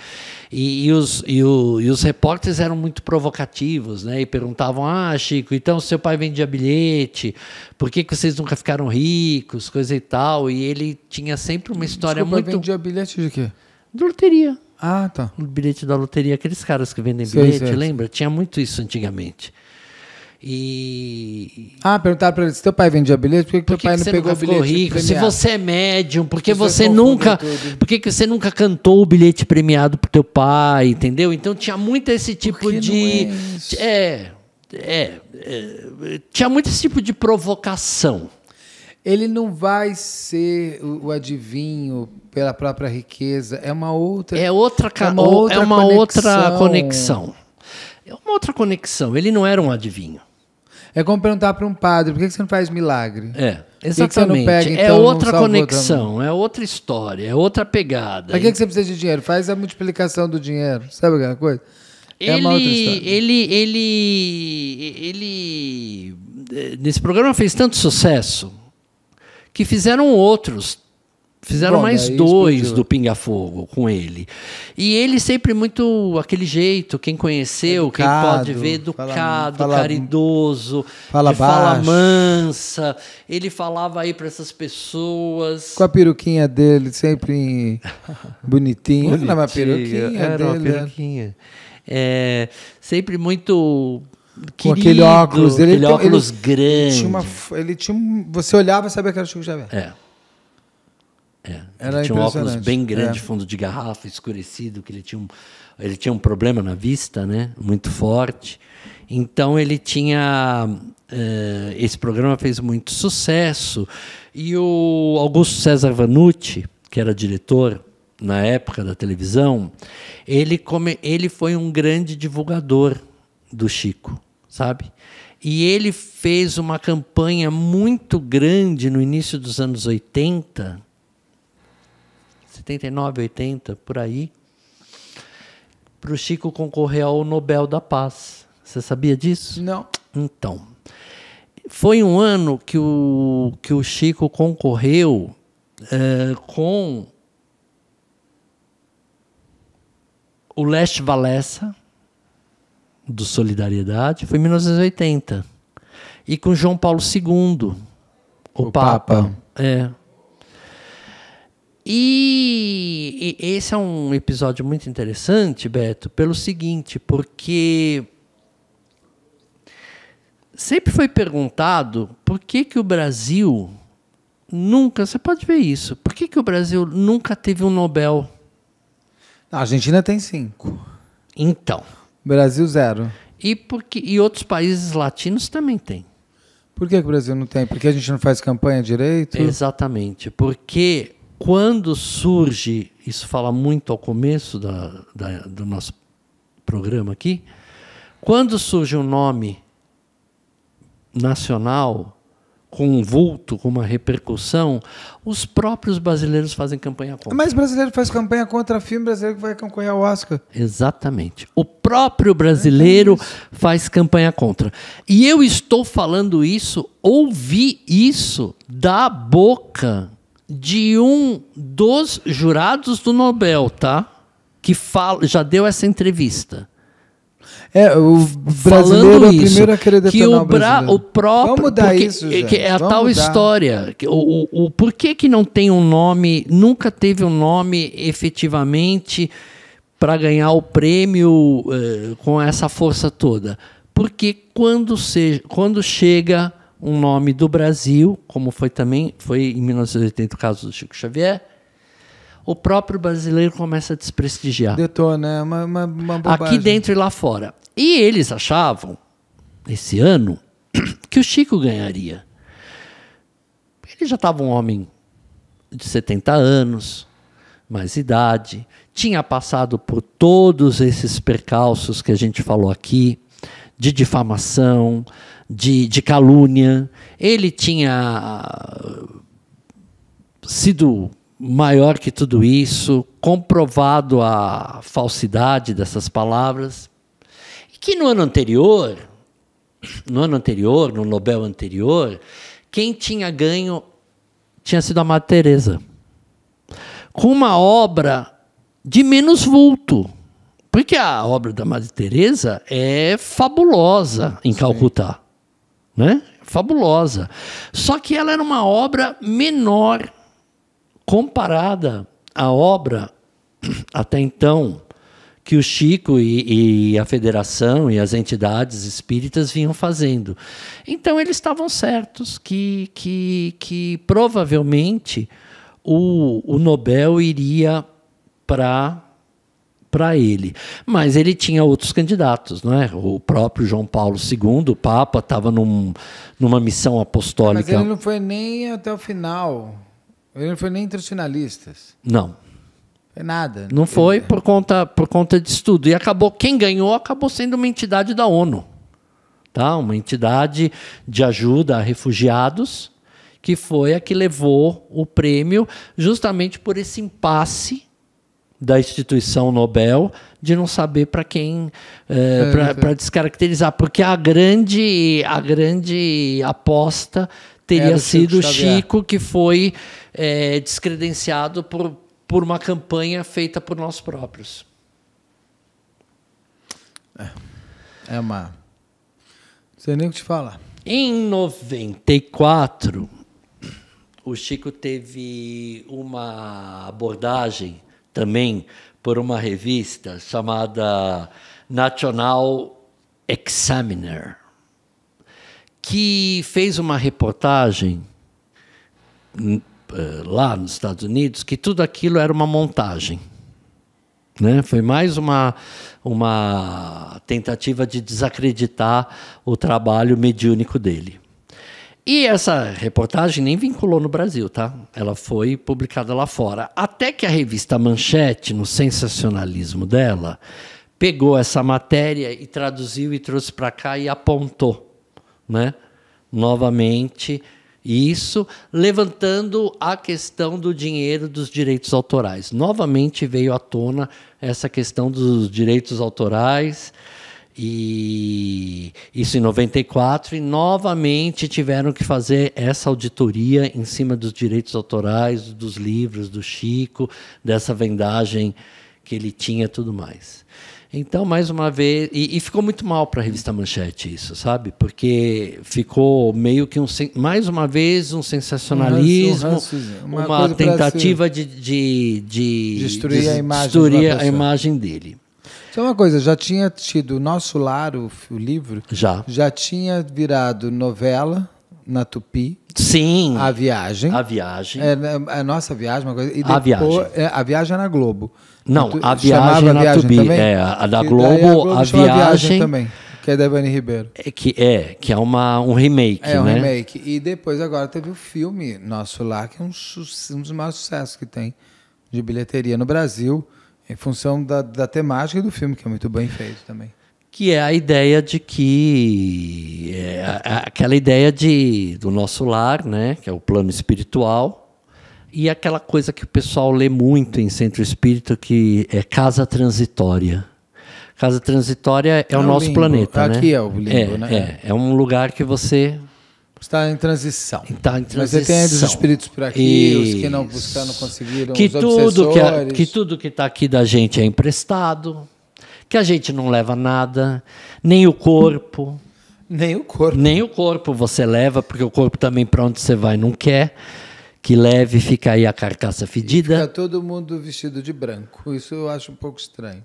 E, e os, e, o, e, os repórteres eram muito provocativos, né? E perguntavam: Ah, Chico, então seu pai vendia bilhete, por que, que vocês nunca ficaram ricos, coisa e tal. E ele tinha sempre uma história Desculpa, muito. vendia bilhete de quê? De loteria. Ah, tá. O bilhete da loteria, aqueles caras que vendem sei, bilhete, sei, lembra? Sei. Tinha muito isso antigamente. E. Ah, perguntaram para ele: se teu pai vendia bilhete, por que, que teu pai não pegou bilhete? Rico? Se você é médium, por que você, você nunca. Por que, que você nunca cantou o bilhete premiado pro teu pai, entendeu? Então tinha muito esse tipo de. É, é, é, Tinha muito esse tipo de provocação. Ele não vai ser o, o adivinho pela própria riqueza, é uma outra. É outra, é uma outra, é uma conexão. outra conexão. É uma outra conexão. Ele não era um adivinho. É como perguntar para um padre, por que você não faz milagre? É, exatamente. Pega, é então, é outra conexão, é outra história, é outra pegada. Para que, que você precisa de dinheiro? Faz a multiplicação do dinheiro, sabe aquela coisa? É ele, ele, ele, ele, eh, nesse programa fez tanto sucesso que fizeram outros Fizeram Bom, mais dois explodiu. do Pinga Fogo com ele. E ele sempre muito aquele jeito, quem conheceu, educado, quem pode ver, educado, fala, caridoso, fala, fala mansa. Ele falava aí para essas pessoas. Com a peruquinha dele, sempre [laughs] bonitinho. Não, uma peruquinha era dele. Uma né? peruquinha. É, sempre muito Querido, com aquele óculos dele. Aquele óculos ele, grande. Ele tinha, uma, ele tinha um, Você olhava e sabia que era o Chico Xavier. É. É. Era ele tinha um óculos bem grande, é. fundo de garrafa, escurecido, que ele tinha um, ele tinha um problema na vista, né? Muito forte. Então ele tinha uh, esse programa fez muito sucesso e o Augusto César Vanucci, que era diretor na época da televisão, ele come, ele foi um grande divulgador do Chico, sabe? E ele fez uma campanha muito grande no início dos anos 80 79, 80, por aí, para o Chico concorrer ao Nobel da Paz. Você sabia disso? Não. Então, foi um ano que o, que o Chico concorreu é, com o Leste Valessa, do Solidariedade, foi em 1980. E com João Paulo II, o, o Papa. Papa. É. E, e esse é um episódio muito interessante, Beto, pelo seguinte, porque sempre foi perguntado por que, que o Brasil nunca, você pode ver isso, por que, que o Brasil nunca teve um Nobel? A Argentina tem cinco. Então. Brasil zero. E, porque, e outros países latinos também têm. Por que, que o Brasil não tem? Porque a gente não faz campanha direito? Exatamente. Porque quando surge, isso fala muito ao começo da, da, do nosso programa aqui, quando surge um nome nacional, com um vulto, com uma repercussão, os próprios brasileiros fazem campanha contra. Mas brasileiro faz campanha contra filme brasileiro que vai concorrer ao Oscar. Exatamente. O próprio brasileiro é faz campanha contra. E eu estou falando isso, ouvi isso da boca de um dos jurados do Nobel, tá? Que fala, já deu essa entrevista. É, o brasileiro é o primeiro a querer que o, bra, o próprio Vamos mudar porque, isso, que é a Vamos tal mudar. história. O, o, o por que, que não tem um nome, nunca teve um nome efetivamente para ganhar o prêmio uh, com essa força toda? Porque quando, se, quando chega um nome do Brasil, como foi também, foi em 1980 o caso do Chico Xavier, o próprio brasileiro começa a desprestigiar. Detona, é uma, uma, uma Aqui dentro e lá fora. E eles achavam, esse ano, [clears throat] que o Chico ganharia. Ele já estava um homem de 70 anos, mais idade, tinha passado por todos esses percalços que a gente falou aqui, de difamação, de, de calúnia. Ele tinha sido maior que tudo isso, comprovado a falsidade dessas palavras, e que no ano anterior, no ano anterior, no Nobel anterior, quem tinha ganho tinha sido a Madre Teresa, com uma obra de menos vulto, porque a obra da Madre Teresa é fabulosa em Calcutá, né? Fabulosa. Só que ela era uma obra menor comparada à obra [clears throat] até então que o Chico e, e, a federação e as entidades espíritas vinham fazendo. Então eles estavam certos que, que, que provavelmente o, o Nobel iria para para ele. Mas ele tinha outros candidatos, não é? O próprio João Paulo II, o Papa, estava num, numa missão apostólica. Mas ele não foi nem até o final. Ele não foi nem entre os finalistas. Não. Foi nada. Não foi por conta, por conta de estudo. E acabou, quem ganhou acabou sendo uma entidade da ONU. Tá? Uma entidade de ajuda a refugiados, que foi a que levou o prêmio justamente por esse impasse da instituição Nobel de não saber para quem é, é, para descaracterizar porque a grande a grande aposta teria sido o Chico que foi é, descredenciado por, por uma campanha feita por nós próprios. É, é uma. Não sei nem o que te falar. Em 94, o Chico teve uma abordagem também por uma revista chamada National Examiner, que fez uma reportagem eh, lá nos Estados Unidos que tudo aquilo era uma montagem. Né? Foi mais uma, uma tentativa de desacreditar o trabalho mediúnico dele. E essa reportagem nem vinculou no Brasil, tá? Ela foi publicada lá fora. Até que a revista Manchete, no sensacionalismo dela, pegou essa matéria e traduziu e trouxe para cá e apontou, né? Novamente isso levantando a questão do dinheiro dos direitos autorais. Novamente veio à tona essa questão dos direitos autorais e isso em 94 e novamente tiveram que fazer essa auditoria em cima dos direitos autorais dos livros do Chico, dessa vendagem que ele tinha, tudo mais. Então, mais uma vez, e, e ficou muito mal para a revista Manchete isso, sabe? Porque ficou meio que um, mais uma vez um sensacionalismo, um uma, uma tentativa de, de, de, destruir, de, a, imagem destruir a imagem dele. Só uma coisa, já tinha tido Nosso Lar, o, o livro, já. já tinha virado novela na Tupi. Sim. A Viagem. A Viagem. É, é a nossa viagem, uma coisa. E depois, a Viagem. É, a Viagem é na Globo. Não, a Viagem na viagem Tupi. Também? É, a da Globo, a, Globo a, viagem, a viagem também. Que é da Ivani Ribeiro. É, que é, que é uma, um remake, É um né? remake. E depois agora teve o filme Nosso Lar, que é um, um dos maiores sucessos que tem de bilheteria no Brasil, em função da, da temática do filme, que é muito bem feito também que é a ideia de que é aquela ideia de do nosso lar, né, que é o plano espiritual, e aquela coisa que o pessoal lê muito em centro espírita que é casa transitória. Casa transitória é, é o nosso limbo. planeta, Aqui né? é o limbo, é, né? É, é um lugar que você Está em transição. Está em transição. Mas você tem os espíritos por aqui, Isso. os que não buscaram, conseguiram, que tudo que, a, que tudo que está aqui da gente é emprestado, que a gente não leva nada, nem o corpo. Nem o corpo. Nem o corpo você leva, porque o corpo também para onde você vai não quer. Que leve fica aí a carcaça fedida. E fica todo mundo vestido de branco. Isso eu acho um pouco estranho.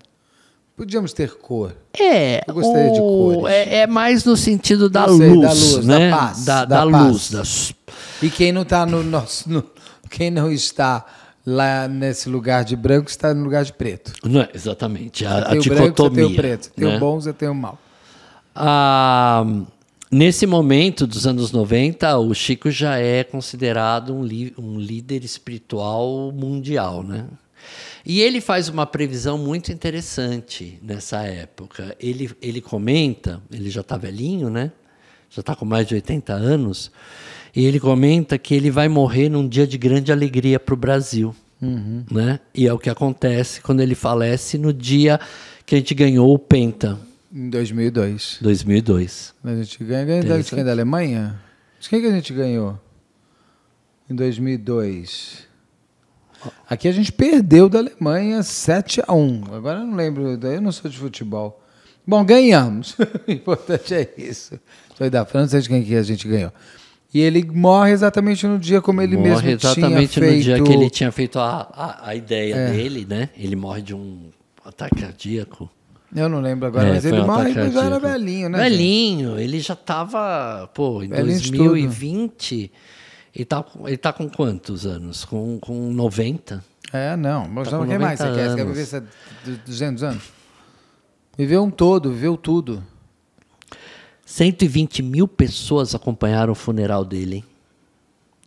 Podíamos ter cor. É, eu gostaria o, de cores. É, é, mais no sentido da sei, luz, da luz, né? da paz, da, da, da luz. Das... E quem não está no nosso, no, quem não está lá nesse lugar de branco está no lugar de preto. Não é, exatamente. A, a dicotomia. Branco, você tem o preto. Tem né? o bom, você tem o mal. Ah, nesse momento dos anos 90, o Chico já é considerado um, um líder espiritual mundial, né? E ele faz uma previsão muito interessante nessa época. Ele, ele comenta, ele já está velhinho, né? Já está com mais de 80 anos. E ele comenta que ele vai morrer num dia de grande alegria para o Brasil. Uhum. Né? E é o que acontece quando ele falece no dia que a gente ganhou o Penta. Em 2002. 2002. A gente ganhou, ganhou da, da Alemanha? De quem que a gente ganhou? Em 2002. Aqui a gente perdeu da Alemanha 7 a 1 Agora eu não lembro, eu não sou de futebol. Bom, ganhamos. [laughs] o importante é isso. Foi da França, de quem que a gente ganhou. E ele morre exatamente no dia como ele morre mesmo tinha feito. Exatamente no dia que ele tinha feito a, a, a ideia é. dele, né? Ele morre de um ataque cardíaco. Eu não lembro agora, é, mas ele um morre mas já era velhinho, né? Velhinho, gente? ele já estava, pô, em velhinho 2020. Ele está ele tá com quantos anos? Com, com 90? É, não. Mas tá não quer mais. Você quer, você quer viver essa, 200 anos? Viveu um todo, viveu tudo. 120 mil pessoas acompanharam o funeral dele, hein?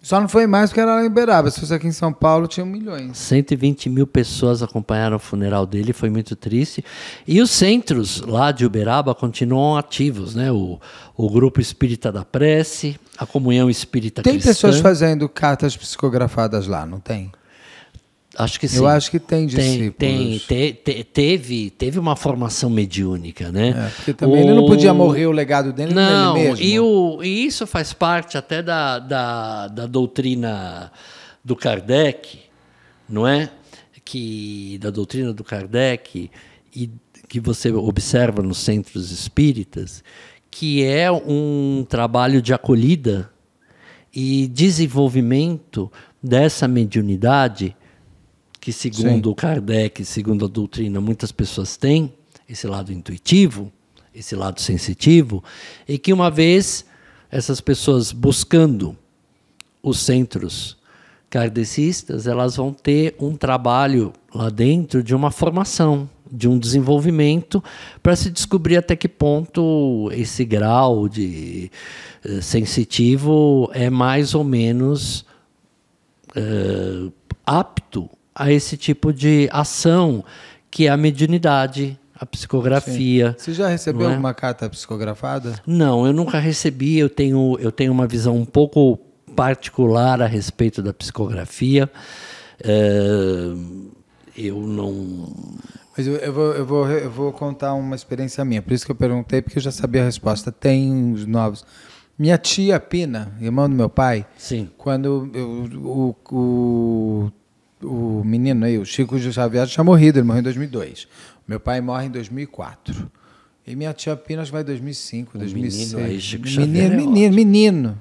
Só não foi mais porque era lá em Uberaba. Se fosse aqui em São Paulo, tinha milhões. 120 mil pessoas acompanharam o funeral dele, foi muito triste. E os centros lá de Uberaba continuam ativos, né? O, o Grupo Espírita da Prece, a Comunhão Espírita Tem Cristã. pessoas fazendo cartas psicografadas lá, não tem? Acho que sim. Eu acho que tem discípulos. Tem, tem te, teve, teve uma formação mediúnica, né? É, porque também o... ele não podia morrer o legado dele não, nele mesmo. E, o, e isso faz parte até da, da, da doutrina do Kardec, não é? Que, da doutrina do Kardec e que você observa nos centros espíritas, que é um trabalho de acolhida e desenvolvimento dessa mediunidade que segundo Sim. Kardec, segundo a doutrina, muitas pessoas têm, esse lado intuitivo, esse lado sensitivo, e que uma vez essas pessoas buscando os centros kardecistas, elas vão ter um trabalho lá dentro de uma formação, de um desenvolvimento, para se descobrir até que ponto esse grau de uh, sensitivo é mais ou menos uh, apto a esse tipo de ação que é a mediunidade, a psicografia. Sim. Você já recebeu é? alguma carta psicografada? Não, eu nunca recebi. Eu tenho, eu tenho uma visão um pouco particular a respeito da psicografia. É, eu não. Mas eu, eu, vou, eu, vou, eu vou contar uma experiência minha, por isso que eu perguntei, porque eu já sabia a resposta. Tem os novos. Minha tia Pina, irmã do meu pai, Sim. quando eu, o, o o menino aí, o Chico Xavier, já morrido, ele morreu em 2002. Meu pai morre em 2004. E minha tia Pinas vai em 2005, o 2006. Menino, aí, Chico menino, é menino, menino.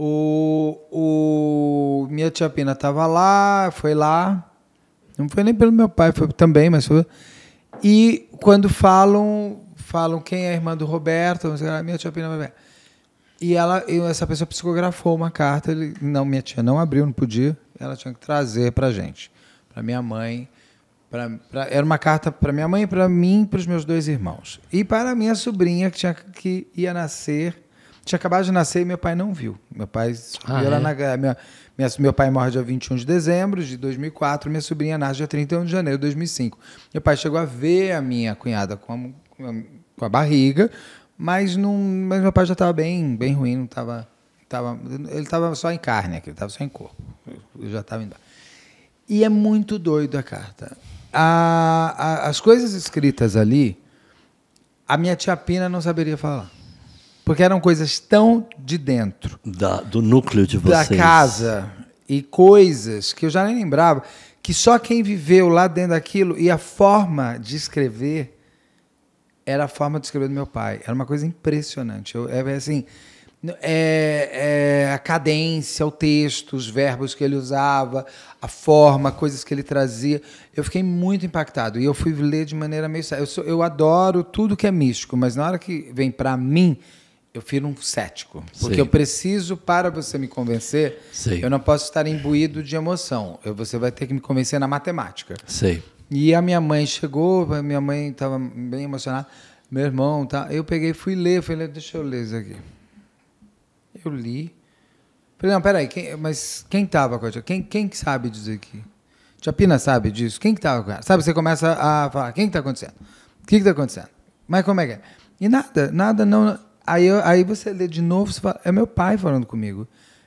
O, o, minha tia Pina estava lá, foi lá. Não foi nem pelo meu pai, foi também, mas foi. E quando falam, falam quem é a irmã do Roberto, minha tia Pina vai E ela, essa pessoa psicografou uma carta, ele, não, minha tia não abriu, não podia ela tinha que trazer para a gente, para minha mãe. Pra, pra, era uma carta para minha mãe, para mim para os meus dois irmãos. E para minha sobrinha, que, tinha, que ia nascer. Tinha acabado de nascer e meu pai não viu. Meu pai ah, é? na, minha, minha, meu pai morre dia 21 de dezembro de 2004, minha sobrinha nasce dia 31 de janeiro de 2005. Meu pai chegou a ver a minha cunhada com a, com a barriga, mas, não, mas meu pai já estava bem, bem ruim, não estava. Tava, ele estava só em carne, ele estava só em corpo. Eu já estava indo. E é muito doido a carta. A, a, as coisas escritas ali, a minha tia Pina não saberia falar. Porque eram coisas tão de dentro. Da, do núcleo de vocês. Da casa. E coisas que eu já nem lembrava. Que só quem viveu lá dentro daquilo. E a forma de escrever era a forma de escrever do meu pai. Era uma coisa impressionante. Eu, é assim, é, é, a cadência, o texto, os verbos que ele usava, a forma, coisas que ele trazia. Eu fiquei muito impactado. E eu fui ler de maneira meio. Eu, sou, eu adoro tudo que é místico, mas na hora que vem para mim, eu firo um cético. Porque Sim. eu preciso, para você me convencer, Sim. eu não posso estar imbuído de emoção. Eu, você vai ter que me convencer na matemática. Sim. E a minha mãe chegou, minha mãe estava bem emocionada. Meu irmão, tá? Eu peguei, fui ler, falei, deixa eu ler isso aqui. Eu li. Falei, não, peraí, quem, mas quem estava com a tia? Quem, quem sabe dizer aqui? Tia Pina sabe disso? Quem que estava com ela? Sabe, você começa a falar, quem que está acontecendo? O que está acontecendo? Mas como é que é? E nada, nada, não. Aí, aí você lê de novo, você fala, é meu pai falando comigo.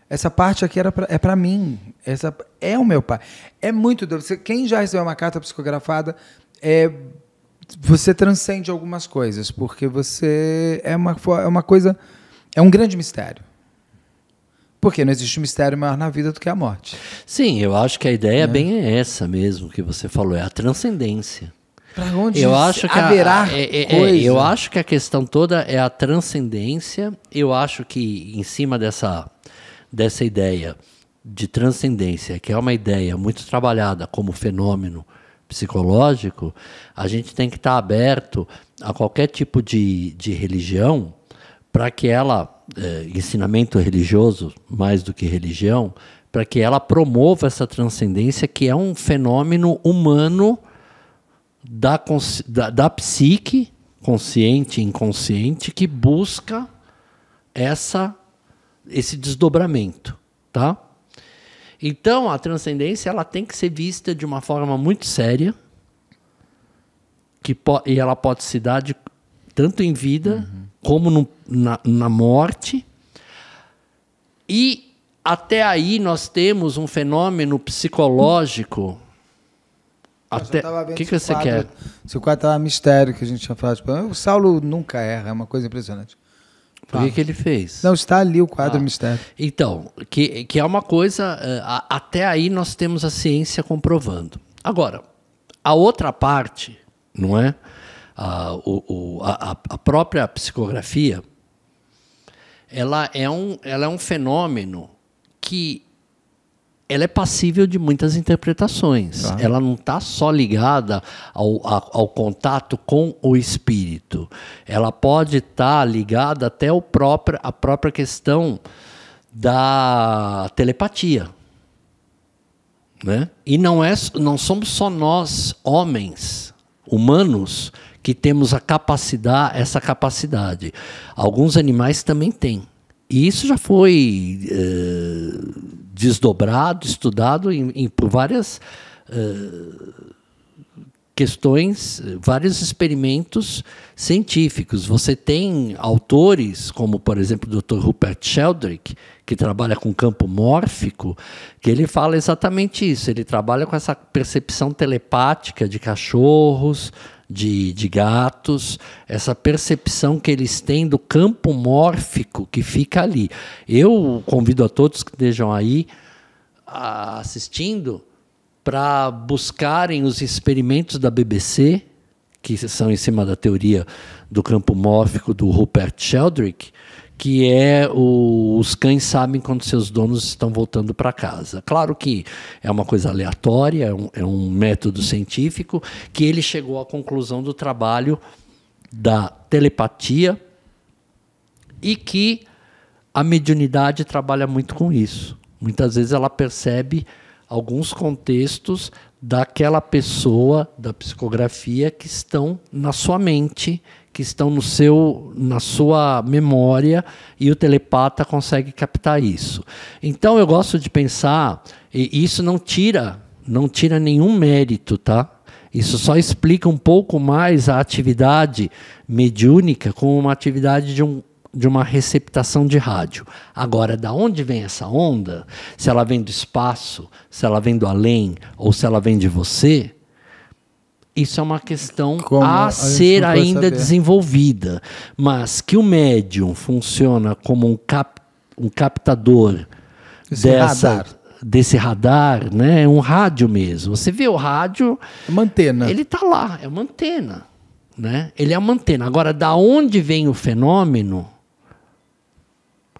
Essa parte aqui era pra, é para mim. Essa é o meu pai. É muito doido. Você, quem já recebeu uma carta psicografada, é, você transcende algumas coisas, porque você é uma, é uma coisa. É um grande mistério. Porque não existe um mistério maior na vida do que a morte. Sim, eu acho que a ideia é. bem é essa mesmo que você falou, é a transcendência. Para onde eu acho que haverá a, é, é, é, eu acho que a questão toda é a transcendência. Eu acho que em cima dessa dessa ideia de transcendência, que é uma ideia muito trabalhada como fenômeno psicológico, a gente tem que estar aberto a qualquer tipo de, de religião para que ela, é, ensinamento religioso mais do que religião, para que ela promova essa transcendência que é um fenômeno humano da, da, da psique, consciente e inconsciente, que busca essa esse desdobramento, tá? Então, a transcendência ela tem que ser vista de uma forma muito séria, que e ela pode se dar de, tanto em vida uhum. Como no, na, na morte. E até aí nós temos um fenômeno psicológico. Até... O que, que você quadro, quer? Se o quadro estava mistério que a gente tinha falado. Tipo, o Saulo nunca erra, é uma coisa impressionante. O que, que ele fez? Não, está ali o quadro ah. mistério. Então, que, que é uma coisa. Uh, até aí nós temos a ciência comprovando. Agora, a outra parte, não é? Uh, o, o, a, a própria psicografia, ela é um, ela é um fenômeno que ela é passível de muitas interpretações. Tá. Ela não está só ligada ao, ao, ao, contato com o espírito. Ela pode estar tá ligada até ao próprio, a própria questão da telepatia. Né? E não, é, não somos só nós, homens, humanos, que temos a capacidade, essa capacidade. Alguns animais também têm. E isso já foi uh, desdobrado, estudado em, em, por várias uh, questões, vários experimentos científicos. Você tem autores, como por exemplo o Dr. Rupert Sheldrake, que trabalha com campo mórfico, que ele fala exatamente isso. Ele trabalha com essa percepção telepática de cachorros, de, de gatos, essa percepção que eles têm do campo mórfico que fica ali. Eu convido a todos que estejam aí assistindo para buscarem os experimentos da BBC, que são em cima da teoria do campo mórfico do Rupert Sheldrake, que é o, os cães sabem quando seus donos estão voltando para casa. Claro que é uma coisa aleatória, é um, é um método científico que ele chegou à conclusão do trabalho da telepatia e que a mediunidade trabalha muito com isso. Muitas vezes ela percebe alguns contextos daquela pessoa da psicografia que estão na sua mente que estão no seu, na sua memória e o telepata consegue captar isso. Então eu gosto de pensar e isso não tira, não tira nenhum mérito, tá? Isso só explica um pouco mais a atividade mediúnica como uma atividade de, um, de uma receptação de rádio. Agora, da onde vem essa onda? Se ela vem do espaço, se ela vem do além, ou se ela vem de você, isso é uma questão Como a, a ser ainda saber. desenvolvida. Mas que o médium funciona como um, cap, um captador Esse dessa. Radar desse radar, né? É um rádio mesmo. Você vê o rádio. É uma antena. Ele está lá, é uma antena. Né? Ele é uma antena. Agora, da onde vem o fenômeno?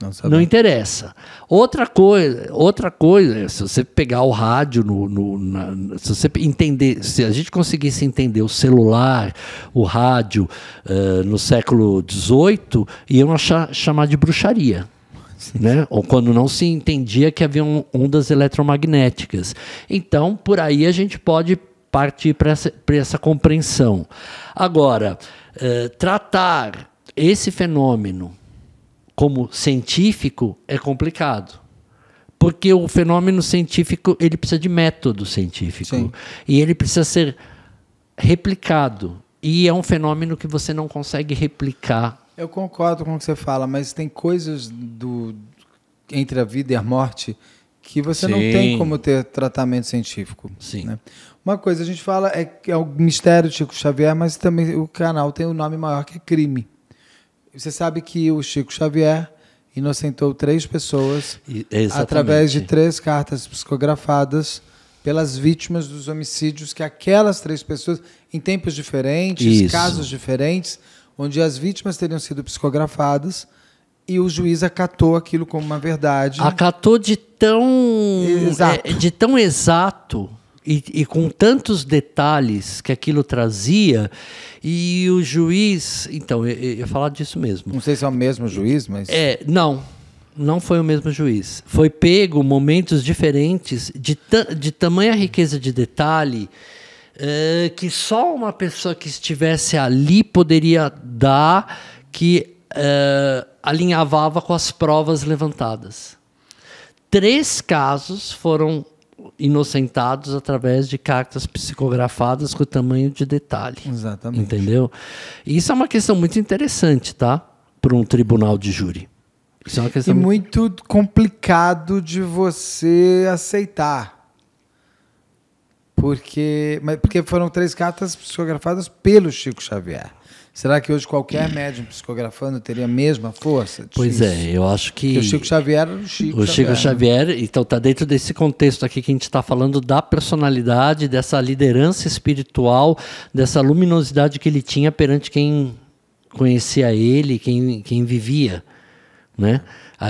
Não, não, interessa. Outra coisa, outra coisa, se você pegar o rádio no, no na, se você entender, se a gente conseguisse entender o celular, o rádio uh, no século XVIII, iam achar, chamar de bruxaria né? Ou quando não se entendia que havia ondas eletromagnéticas. Então, por aí a gente pode partir para essa, essa compreensão. Agora, eh, tratar esse fenômeno como científico é complicado. Porque o fenômeno científico ele precisa de método científico. Sim. E ele precisa ser replicado. E é um fenômeno que você não consegue replicar eu concordo com o que você fala, mas tem coisas do entre a vida e a morte que você Sim. não tem como ter tratamento científico. Sim. Né? Uma coisa a gente fala é que é o mistério Chico Xavier, mas também o canal tem um nome maior que é crime. Você sabe que o Chico Xavier inocentou três pessoas através de três cartas psicografadas pelas vítimas dos homicídios que aquelas três pessoas, em tempos diferentes, Isso. casos diferentes, onde as vítimas teriam sido psicografadas e o juiz acatou aquilo como uma verdade. Acatou de tão exato, é, de tão exato e, e, com tantos detalhes que aquilo trazia e o juiz, então eu, eu ia falar disso mesmo. Não sei se é o mesmo juiz, mas é não. Não foi o mesmo juiz. Foi pego momentos diferentes de, de tamanha riqueza de detalhe é, que só uma pessoa que estivesse ali poderia dar que é, alinhavava com as provas levantadas. Três casos foram inocentados através de cartas psicografadas com tamanho de detalhe. Exatamente. Entendeu? E isso é uma questão muito interessante, tá? Para um tribunal de júri. Isso é uma questão e muito complicado de você aceitar. Porque, mas porque foram três cartas psicografadas pelo Chico Xavier. Será que hoje qualquer médium psicografando teria a mesma força? Pois é, eu acho que. Porque o Chico Xavier era o Chico O Chico Xavier, Xavier então está dentro desse contexto aqui que a gente está falando da personalidade, dessa liderança espiritual, dessa luminosidade que ele tinha perante quem conhecia ele, quem, quem vivia. Né?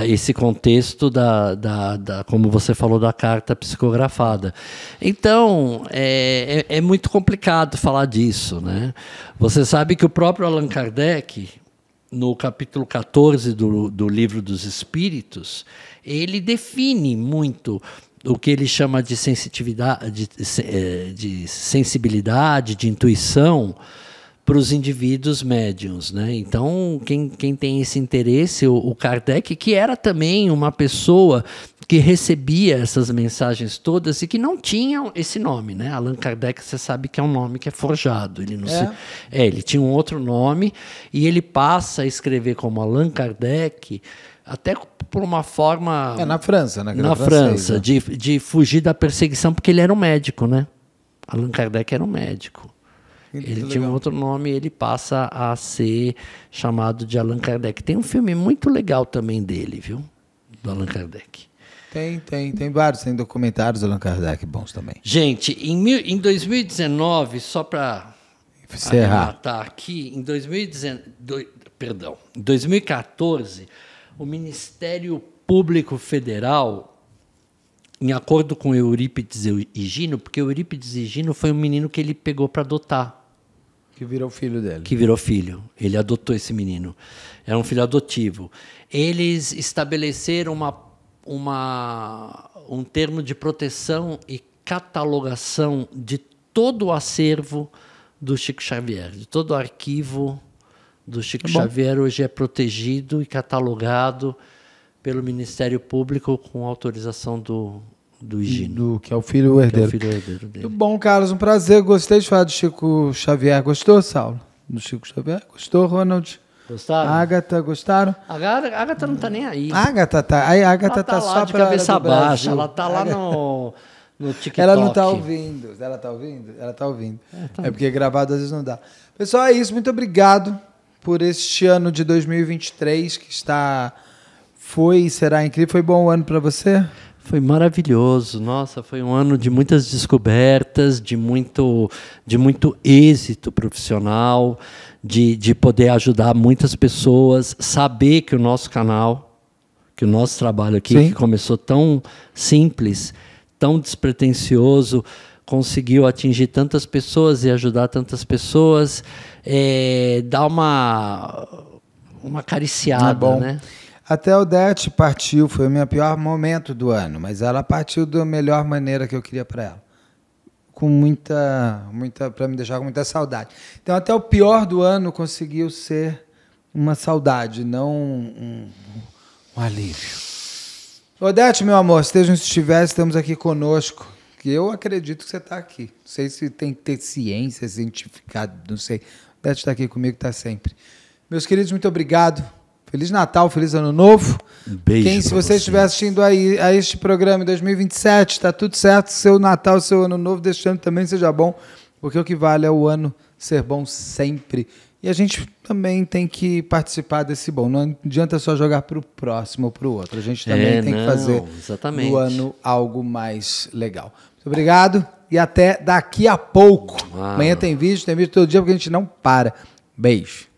esse contexto da, da, da, como você falou, da carta psicografada. Então, é, é, é, muito complicado falar disso. Né? Você sabe que o próprio Allan Kardec, no capítulo 14 do, do Livro dos Espíritos, ele define muito o que ele chama de sensitividade, de, é, de sensibilidade, de intuição, para os indivíduos médiums. Né? Então, quem, quem tem esse interesse, o, o Kardec, que era também uma pessoa que recebia essas mensagens todas e que não tinha esse nome, né? Allan Kardec, você sabe que é um nome que é forjado. Ele não é. Se... é, ele tinha um outro nome e ele passa a escrever como Allan Kardec até por uma forma é na França, né? Na França, de, de fugir da perseguição porque ele era um médico, né? Allan Kardec era um médico. Ele tinha um outro nome e ele passa a ser chamado de Allan Kardec. Tem um filme muito legal também dele, viu? Do Allan Kardec. Tem, tem, tem vários, tem documentários do Allan Kardec bons também. Gente, em, em 2019, só para encerrar aqui, em 2019, perdão, em 2014, o Ministério Público Federal em acordo com Eurípides e Gino, porque Eurípides e Gino foi um menino que ele pegou para adotar. Que virou filho dele. Que virou filho. Ele adotou esse menino. Era um filho adotivo. Eles estabeleceram uma, uma, um termo de proteção e catalogação de todo o acervo do Chico Xavier, de todo o arquivo do Chico é Xavier hoje é protegido e catalogado pelo Ministério Público com autorização do, do Higino. Do, que é o filho herdeiro. Que é o filho herdeiro dele. Muito bom, Carlos, um prazer. Gostei de falar do Chico Xavier. Gostou, Saulo? Do Chico Xavier? Gostou, Ronald? Gostaram? Agatha, gostaram? A Agatha não tá nem aí. A Agatha tá. A Agatha tá, tá só de cabeça baixa. Ela tá lá no, no TikTok. [laughs] Ela não tá ouvindo. Ela tá ouvindo? Ela tá ouvindo. É, tá é porque gravado às vezes não dá. Pessoal, é isso. Muito obrigado por este ano de 2023 que está foi e será incrível. Foi bom o ano para você? Foi maravilhoso. Nossa, foi um ano de muitas descobertas, de muito, de muito êxito profissional, de, de poder ajudar muitas pessoas, saber que o nosso canal, que o nosso trabalho aqui, Sim. que começou tão simples, tão despretensioso, conseguiu atingir tantas pessoas e ajudar tantas pessoas, é, dá uma, uma acariciada, é né? Até Odete partiu, foi o meu pior momento do ano, mas ela partiu da melhor maneira que eu queria para ela. Com muita, muita para me deixar com muita saudade. Então, até o pior do ano conseguiu ser uma saudade, não um, um alívio. Odete, meu amor, esteja onde estiver, estamos aqui conosco. Que eu acredito que você está aqui. Não sei se tem que ter ciência, cientificado, não sei. Odete está aqui comigo, está sempre. Meus queridos, muito obrigado. Feliz Natal, feliz Ano Novo. Um beijo. Quem, se você estiver assistindo aí, a este programa em 2027, está tudo certo. Seu Natal, seu Ano Novo, deste ano também seja bom, porque o que vale é o ano ser bom sempre. E a gente também tem que participar desse bom. Não adianta só jogar para o próximo ou para o outro. A gente também é, tem não, que fazer exatamente. do ano algo mais legal. Muito obrigado e até daqui a pouco. Uau. Amanhã tem vídeo, tem vídeo todo dia porque a gente não para. Beijo.